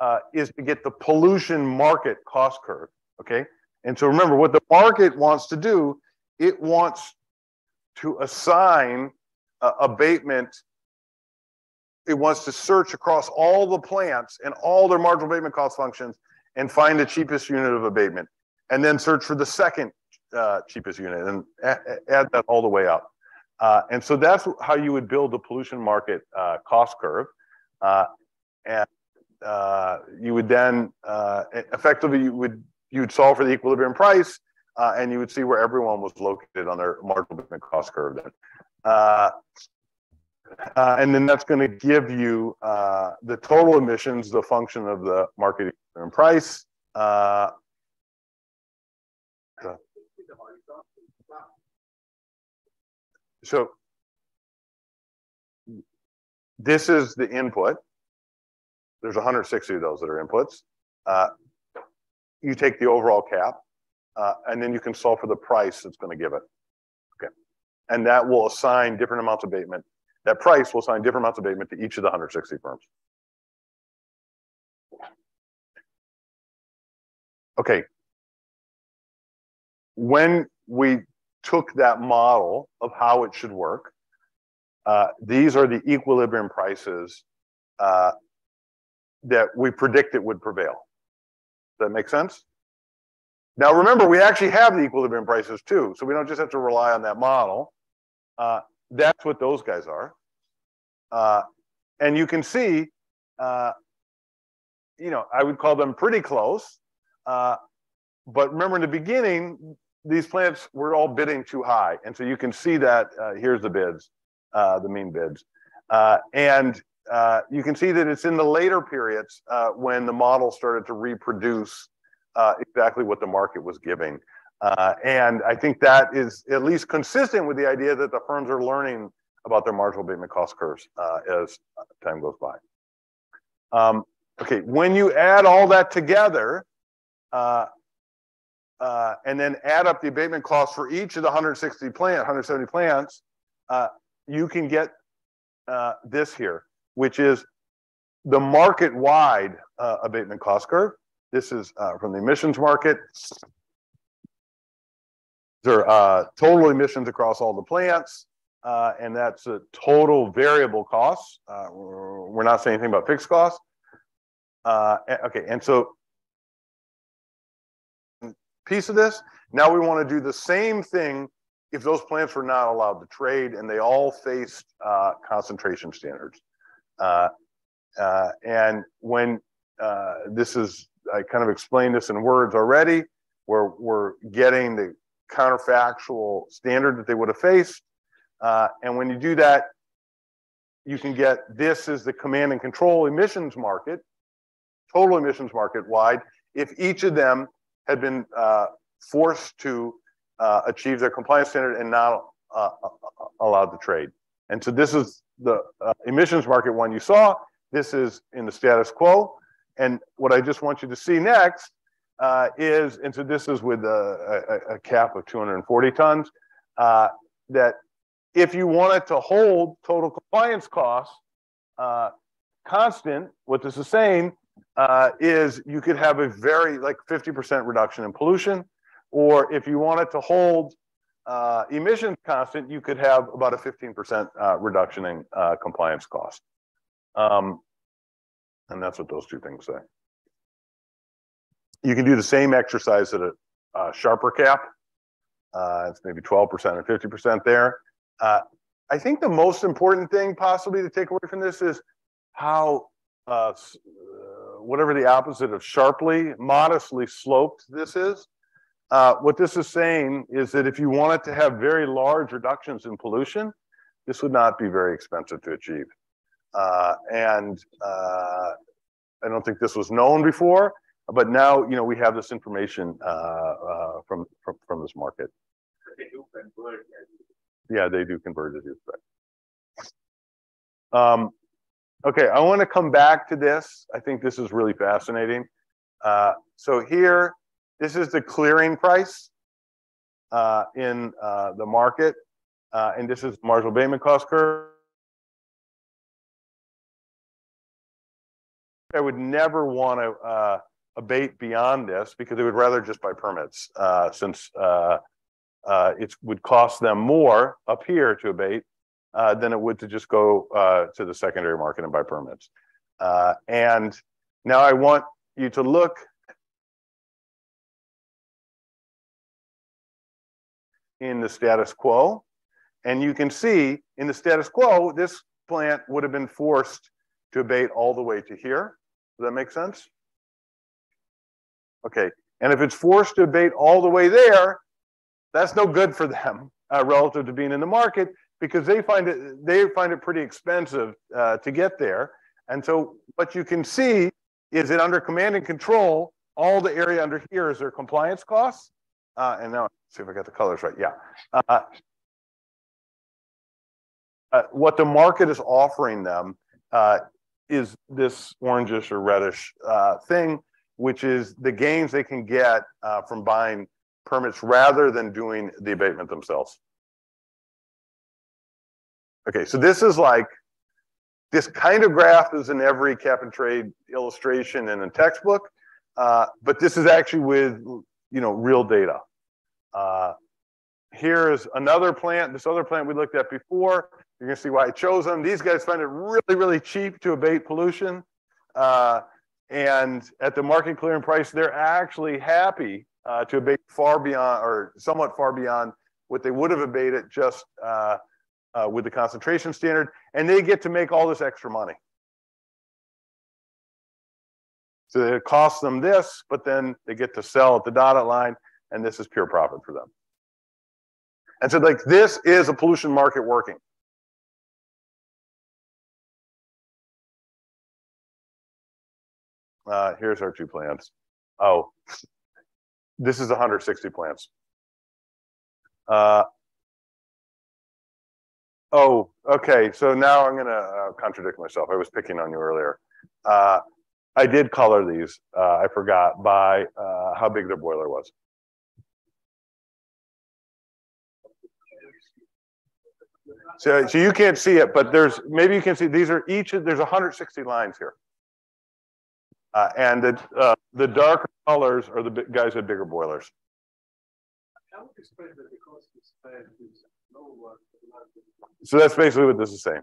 B: uh, is to get the pollution market cost curve. Okay, and so remember what the market wants to do. It wants to assign uh, abatement it wants to search across all the plants and all their marginal abatement cost functions and find the cheapest unit of abatement and then search for the second uh, cheapest unit and add that all the way up. Uh, and so that's how you would build the pollution market uh, cost curve. Uh, and uh, you would then effectively you would you would solve for the equilibrium price uh, and you would see where everyone was located on their marginal abatement cost curve then. Uh, uh, and then that's going to give you uh, the total emissions, the function of the market and price. Uh, so this is the input. There's 160 of those that are inputs. Uh, you take the overall cap, uh, and then you can solve for the price that's going to give it. Okay, and that will assign different amounts of abatement that price will assign different amounts of abatement to each of the 160 firms. Okay. When we took that model of how it should work, uh, these are the equilibrium prices uh, that we predicted would prevail. Does that make sense? Now, remember, we actually have the equilibrium prices too, so we don't just have to rely on that model. Uh, that's what those guys are. Uh, and you can see, uh, you know, I would call them pretty close. Uh, but remember in the beginning, these plants were all bidding too high. And so you can see that uh, here's the bids, uh, the mean bids. And you can see that it's in the later periods when the model started to reproduce uh, exactly what the market was giving. and I think that is at least consistent with the idea that the firms are learning about their marginal abatement cost curves as time goes by. Um, okay, when you add all that together, uh, uh, and then add up the abatement costs for each of the 160 plant, 170 plants, uh, you can get uh, this here, which is the market-wide uh, abatement cost curve. This is uh, from the emissions market. There are total emissions across all the plants, and that's a total variable costs. we're not saying anything about fixed costs. okay, and so piece of this. Now we want to do the same thing if those plants were not allowed to trade and they all faced uh, concentration standards. Uh, uh, and when uh, this is, I kind of explained this in words already, where we're getting the counterfactual standard that they would have faced. Uh, and when you do that, you can get this is the command and control emissions market, total emissions market wide. If each of them had been uh, forced to uh, achieve their compliance standard and not uh, uh, allowed to trade. And so this is the uh, emissions market one you saw. This is in the status quo. And what I just want you to see next uh, is, and so this is with a, a, a cap of 240 tons, that if you wanted to hold total compliance costs constant, what this is saying uh, is you could have a very like 50% reduction in pollution, or if you wanted to hold uh, emissions constant, you could have about a 15% uh, reduction in uh, compliance cost. Um, and that's what those two things say. You can do the same exercise at a, a sharper cap. Uh, it's maybe 12% or 50% there. Uh, I think the most important thing possibly to take away from this is how uh, whatever the opposite of sharply, modestly sloped this is. Uh, what this is saying is that if you wanted to have very large reductions in pollution, this would not be very expensive to achieve. Uh, and uh, I don't think this was known before, but now you know we have this information uh, uh, from, from, from this market.
C: They do.
B: Yeah, they do convert as you expect. Um, Okay, I want to come back to this. I think this is really fascinating. Uh, so here, this is the clearing price uh, in uh, the market, uh, and this is marginal abatement cost curve. I would never want to uh, abate beyond this because they would rather just buy permits uh, since it would cost them more up here to abate uh, than it would to just go uh, to the secondary market and buy permits. Uh, and now I want you to look in the status quo. And you can see in the status quo, this plant would have been forced to abate all the way to here. Does that make sense? Okay. And if it's forced to abate all the way there, that's no good for them uh, relative to being in the market because they find it they find it pretty expensive uh, to get there. And so what you can see is that under command and control, all the area under here is their compliance costs. Uh, and now see if I got the colors right. Yeah. Uh, uh what the market is offering them uh, is this orangish or reddish uh, thing, which is the gains they can get from buying permits rather than doing the abatement themselves. Okay, so this is like, this kind of graph is in every cap and trade illustration in a textbook, uh, but this is actually with, you know, real data. Uh, here is another plant, this other plant we looked at before. You're gonna see why I chose them. These guys find it really, really cheap to abate pollution. Uh, and at the market clearing price, they're actually happy uh, to abate far beyond or somewhat far beyond what they would have abated just uh, uh, with the concentration standard, and they get to make all this extra money. So it costs them this, but then they get to sell at the dotted line, and this is pure profit for them. And so like this is a pollution market working. Uh, here's our two plants. Oh, this is 160 plants. Uh, oh, okay. So now I'm going to uh, contradict myself. I was picking on you earlier. Uh, I did color these. Uh, I forgot by uh, how big their boiler was. So, so you can't see it, but there's maybe you can see these are each. There's 160 lines here. Uh, and the, uh, the darker colors are the big guys with bigger boilers. So that's basically what this is saying.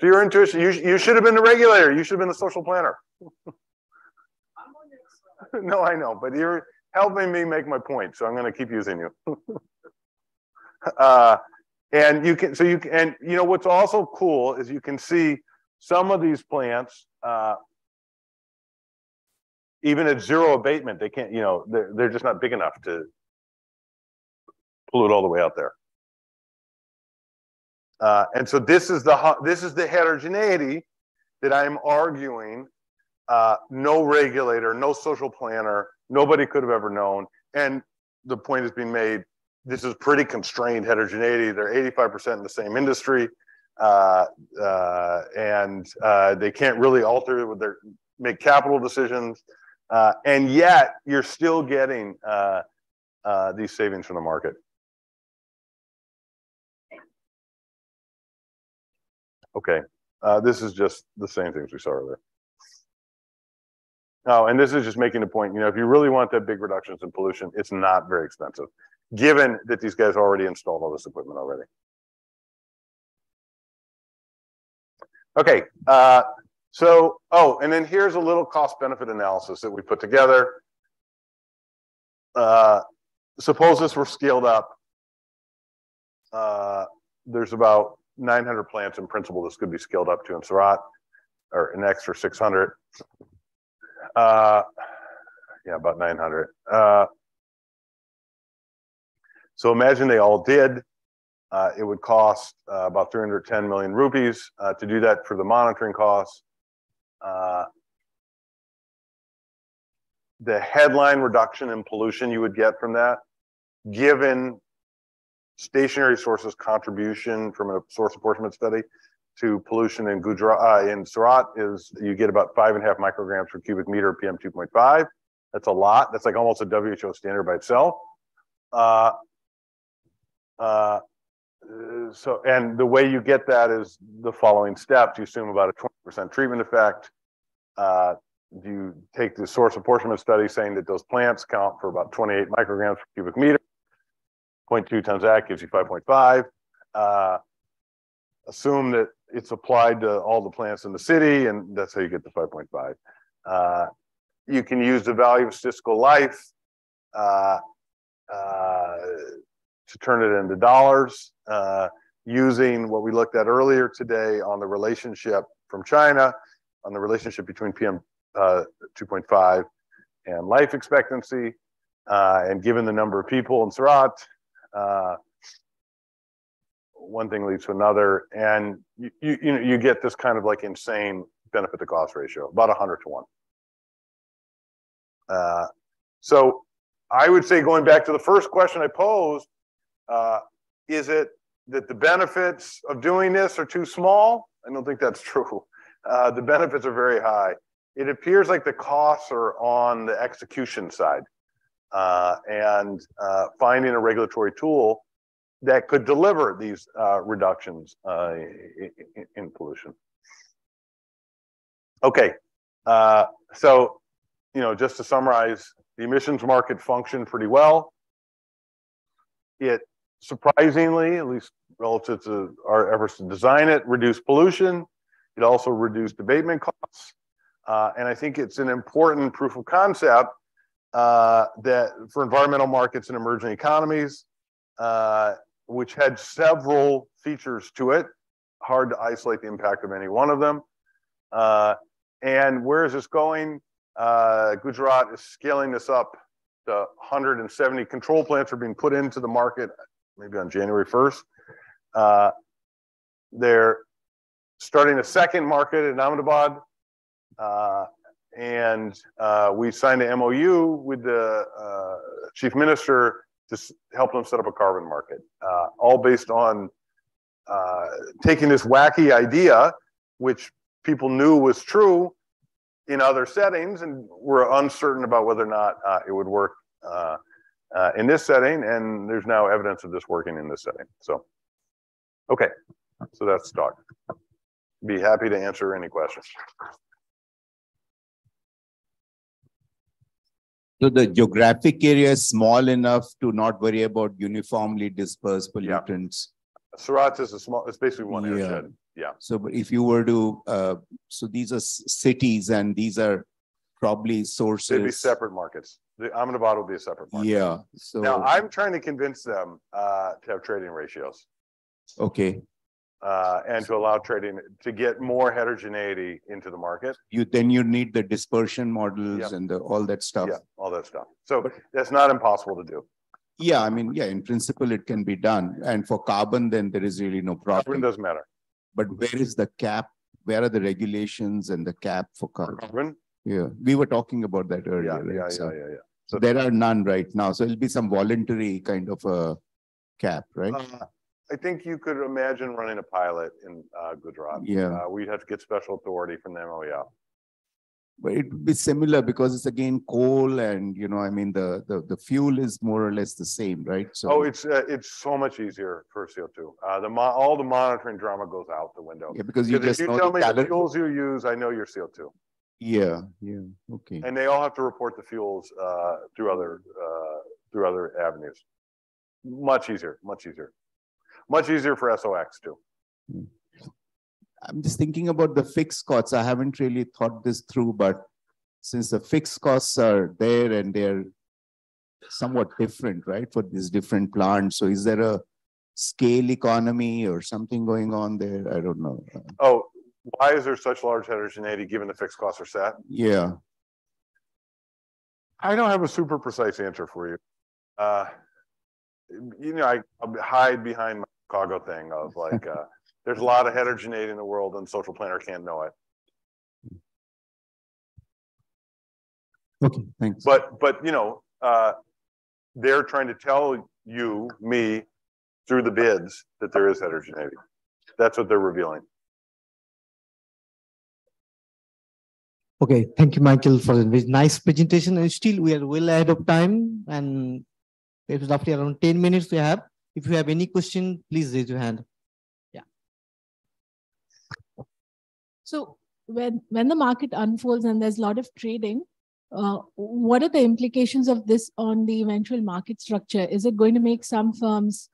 B: So your intuition, you, you should have been the regulator. You should have been the social planner. no, I know, but you're helping me make my point. So I'm going to keep using you. uh, and you can, so you can, and you know, what's also cool is you can see some of these plants, uh, even at zero abatement, they can't, you know, they're, they're just not big enough to pollute all the way out there. Uh, and so this is the this is the heterogeneity that I'm arguing. Uh, no regulator, no social planner, nobody could have ever known. And the point is being made. This is pretty constrained heterogeneity. They're 85% in the same industry uh, uh, and uh, they can't really alter with their make capital decisions, uh, and yet you're still getting uh, uh, these savings from the market. Okay, this is just the same things we saw earlier. Oh, and this is just making a point. You know, if you really want that big reductions in pollution, it's not very expensive, given that these guys already installed all this equipment already. Okay, uh, so, oh, and then here's a little cost benefit analysis that we put together. Uh, suppose this were scaled up. Uh, there's about 900 plants in principle this could be scaled up to in Surat, or an extra 600. Uh, yeah, about 900. Uh, so imagine they all did. Uh, it would cost uh, about 310 million rupees uh, to do that for the monitoring costs. Uh, the headline reduction in pollution you would get from that, given stationary sources contribution from a source apportionment study to pollution in Gujarat uh, in Surat is you get about five and a half micrograms per cubic meter PM 2.5. That's a lot. That's like almost a WHO standard by itself. Uh, so, and the way you get that is the following steps. You assume about a 20% treatment effect. Uh, you take the source apportionment study saying that those plants count for about 28 micrograms per cubic meter. 0.2 times that gives you 5.5. Uh, assume that it's applied to all the plants in the city, and that's how you get the 5.5. Uh, you can use the value of statistical life uh, uh to turn it into dollars uh, using what we looked at earlier today on the relationship from China, on the relationship between PM uh, 2.5 and life expectancy. Uh, and given the number of people in Surat, uh, one thing leads to another. And you, you, you, know, you get this kind of like insane benefit to cost ratio, about 100 to 1. Uh, so I would say going back to the first question I posed, uh, is it that the benefits of doing this are too small? I don't think that's true. Uh, the benefits are very high. It appears like the costs are on the execution side uh, and uh, finding a regulatory tool that could deliver these uh, reductions uh, in, in, pollution. Okay, so you know, just to summarize, the emissions market functioned pretty well. It surprisingly, at least relative to our efforts to design it, reduce pollution. It also reduced abatement costs. Uh, and I think it's an important proof of concept uh, that for environmental markets and emerging economies, uh, which had several features to it, hard to isolate the impact of any one of them. Uh, and where is this going? Uh, Gujarat is scaling this up the 170 control plants are being put into the market maybe on January 1st. Uh, they're starting a second market in Ahmedabad. Uh, and uh, we signed an MOU with the uh, chief minister to help them set up a carbon market, uh, all based on uh, taking this wacky idea, which people knew was true in other settings, and were uncertain about whether or not uh, it would work uh, in this setting. And there's now evidence of this working in this setting. So, okay, so that's talk. Be happy to answer any questions.
G: So the geographic area is small enough to not worry about uniformly dispersed pollutants.
B: Yeah. Surat is a small, it's basically one yeah. airshed. Yeah.
G: So if you were to, uh, so these are cities and these are probably sources.
B: They'd be separate markets. The Ahmedabad will be a separate market.
G: Yeah.
B: So now I'm trying to convince them uh, to have trading ratios.
G: Okay
B: uh, and to allow trading to get more heterogeneity into the market.
G: You then you need the dispersion models and the, all that stuff.
B: Yeah, all that stuff. So that's not impossible to do.
G: Yeah, I mean, yeah, in principle it can be done. And for carbon, then there is really no problem.
B: Carbon doesn't matter.
G: But where is the cap? Where are the regulations and the cap for carbon?
B: Carbon?
G: Yeah, we were talking about that earlier.
B: Yeah, right? yeah, so, yeah, yeah, yeah.
G: So there are none right now. So it'll be some voluntary kind of a cap, right? Uh,
B: I think you could imagine running a pilot in uh, Gujarat.
G: Yeah.
B: Uh, we'd have to get special authority from the MOEF.
G: But it would be similar because it's again coal, and you know, I mean, the the, the fuel is more or less the same, right?
B: So oh, it's uh, it's so much easier for CO two. Uh, the mo- all the monitoring drama goes out the window.
G: Yeah, because you just
B: if you tell me the fuels you use, I know your CO two.
G: Yeah, yeah, okay.
B: And they all have to report the fuels uh, through other uh, through other avenues. Much easier, much easier much easier for SOX too.
G: I'm just thinking about the fixed costs. I haven't really thought this through, but since the fixed costs are there and they're somewhat different, right, for these different plants. So is there a scale economy or something going on there? I don't know.
B: Oh, why is there such large heterogeneity given the fixed costs are set?
G: Yeah.
B: I don't have a super precise answer for you. Uh, you know, I, I hide behind my Chicago thing of like, uh, there's a lot of heterogeneity in the world and social planner can't know it.
G: Okay, thanks.
B: But, but you know, uh, they're trying to tell you, me, through the bids that there is heterogeneity. That's what they're revealing.
A: Okay, thank you, Michael, for the nice presentation. And still, we are well ahead of time, and it's roughly around 10 minutes we have. If you have any question, please raise your hand. Yeah.
H: So when when the market unfolds and there's a lot of trading, uh, what are the implications of this on the eventual market structure? Is it going to make some firms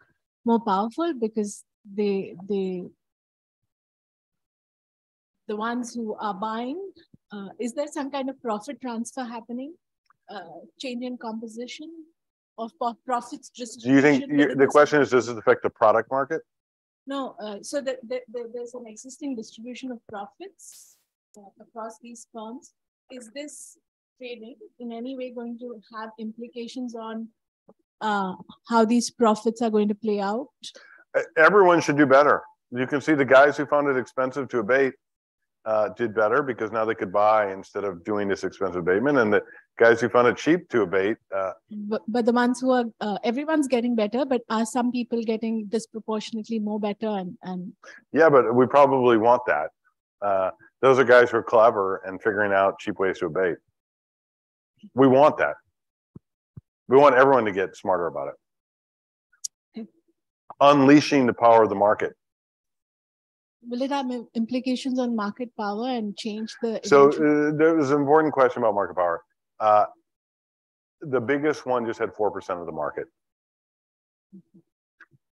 H: more powerful because they they the ones who are buying? Uh, is there some kind of profit transfer happening? Uh, change in composition? of profits
B: distribution. Do you think the question is, does it affect the product market?
H: No, uh, so the, the, the, there's an existing distribution of profits uh, across these firms. Is this trading in any way going to have implications on uh, how these profits are going to play out?
B: Everyone should do better. You can see the guys who found it expensive to abate uh, did better because now they could buy instead of doing this expensive abatement. And the guys who found it cheap to abate. Uh,
H: but, but the ones who are, uh, everyone's getting better, but are some people getting disproportionately more better? And, and
B: yeah, but we probably want that. Uh, those are guys who are clever and figuring out cheap ways to abate. We want that. We want everyone to get smarter about it. Unleashing the power of the market
H: will it have implications on market power and change the?
B: So uh, there was an important question about market power. Uh, the biggest one just had 4% of the market.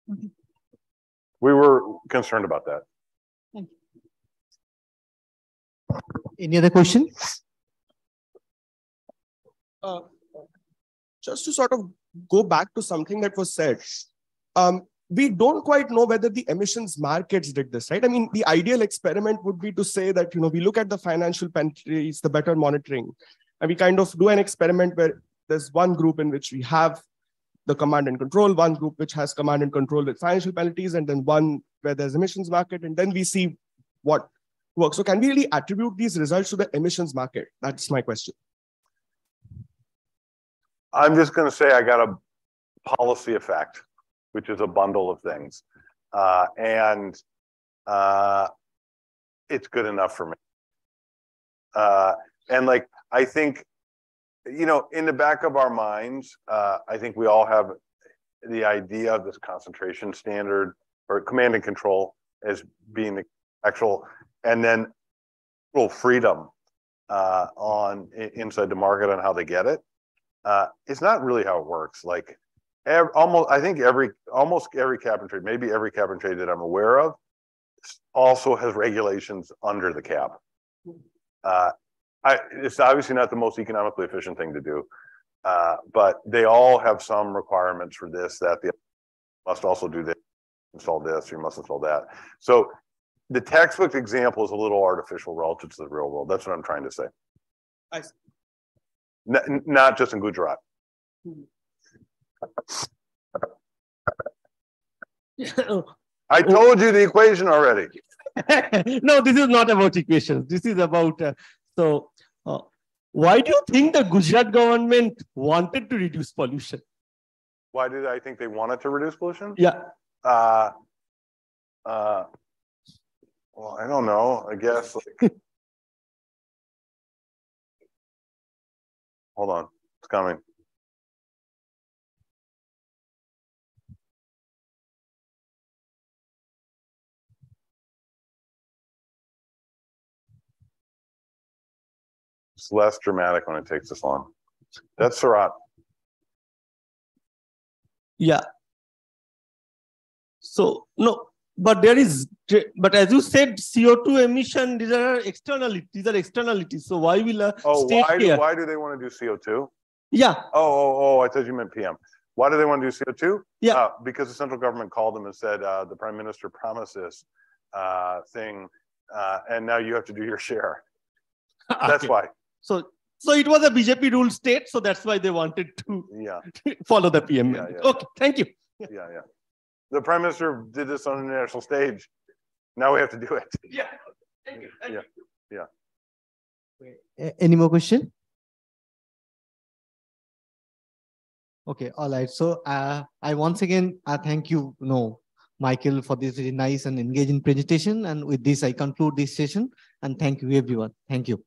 B: Mm-hmm. We were concerned about that.
A: Thank you. Any other questions?
I: Uh, just to sort of go back to something that was said, um, we don't quite know whether the emissions markets did this, right? I mean, the ideal experiment would be to say that, you know, we look at the financial penalties, the better monitoring, and we kind of do an experiment where there's one group in which we have the command and control, one group which has command and control with financial penalties, and then one where there's emissions market, and then we see what works. So can we really attribute these results to the emissions market? That's my question.
B: I'm just going to say I got a policy effect, which is a bundle of things. Uh, and uh, it's good enough for me. Uh, and like, I think, you know, in the back of our minds, uh, I think we all have the idea of this concentration standard or command and control as being the actual, and then full freedom uh, on inside the market on how they get it. Uh, it's not really how it works. Like every, almost, I think every, almost every cap and trade, maybe every cap and trade that I'm aware of also has regulations under the cap. Uh, I, it's obviously not the most economically efficient thing to do, uh, but they all have some requirements for this, that they must also do this, install this, you must install that. So the textbook example is a little artificial relative to the real world. That's what I'm trying to say.
I: I see.
B: N- not just in Gujarat. I told you the equation already.
J: no, this is not about equations. This is about uh, so. Uh, why do you think the Gujarat government wanted to reduce pollution?
B: Why did I think they wanted to reduce pollution?
J: Yeah.
B: Uh, uh, well, I don't know. I guess. Like, hold on, it's coming. It's less dramatic when it takes this long. That's Surat.
J: Yeah. So no, but there is, but as you said, CO2 emission, these are externalities. These are externalities. So why will a
B: Oh,
J: state
B: why do,
J: care?
B: why do they want to do CO2?
J: Yeah,
B: Oh, oh, oh, I thought you meant PM. Why do they want to do CO2?
J: Yeah.
B: Uh, because the central government called them and said, uh, the prime minister promised this uh, thing, uh, and now you have to do your share. That's
J: Okay.
B: why.
J: So so it was a BJP ruled state, so that's why they wanted to
B: Yeah,
J: follow the PM.
B: Yeah,
J: mandate.
B: yeah.
J: Okay, thank you.
B: yeah, yeah. The prime minister did this on the national stage. Now we have to do it.
J: Yeah. Thank you. Thank
B: Yeah.
J: you.
A: A- Any more question? Okay, all right. So uh, I once again I thank you, you know, Michael, for this very nice and engaging presentation. And with this, I conclude this session. And thank you, everyone. Thank you.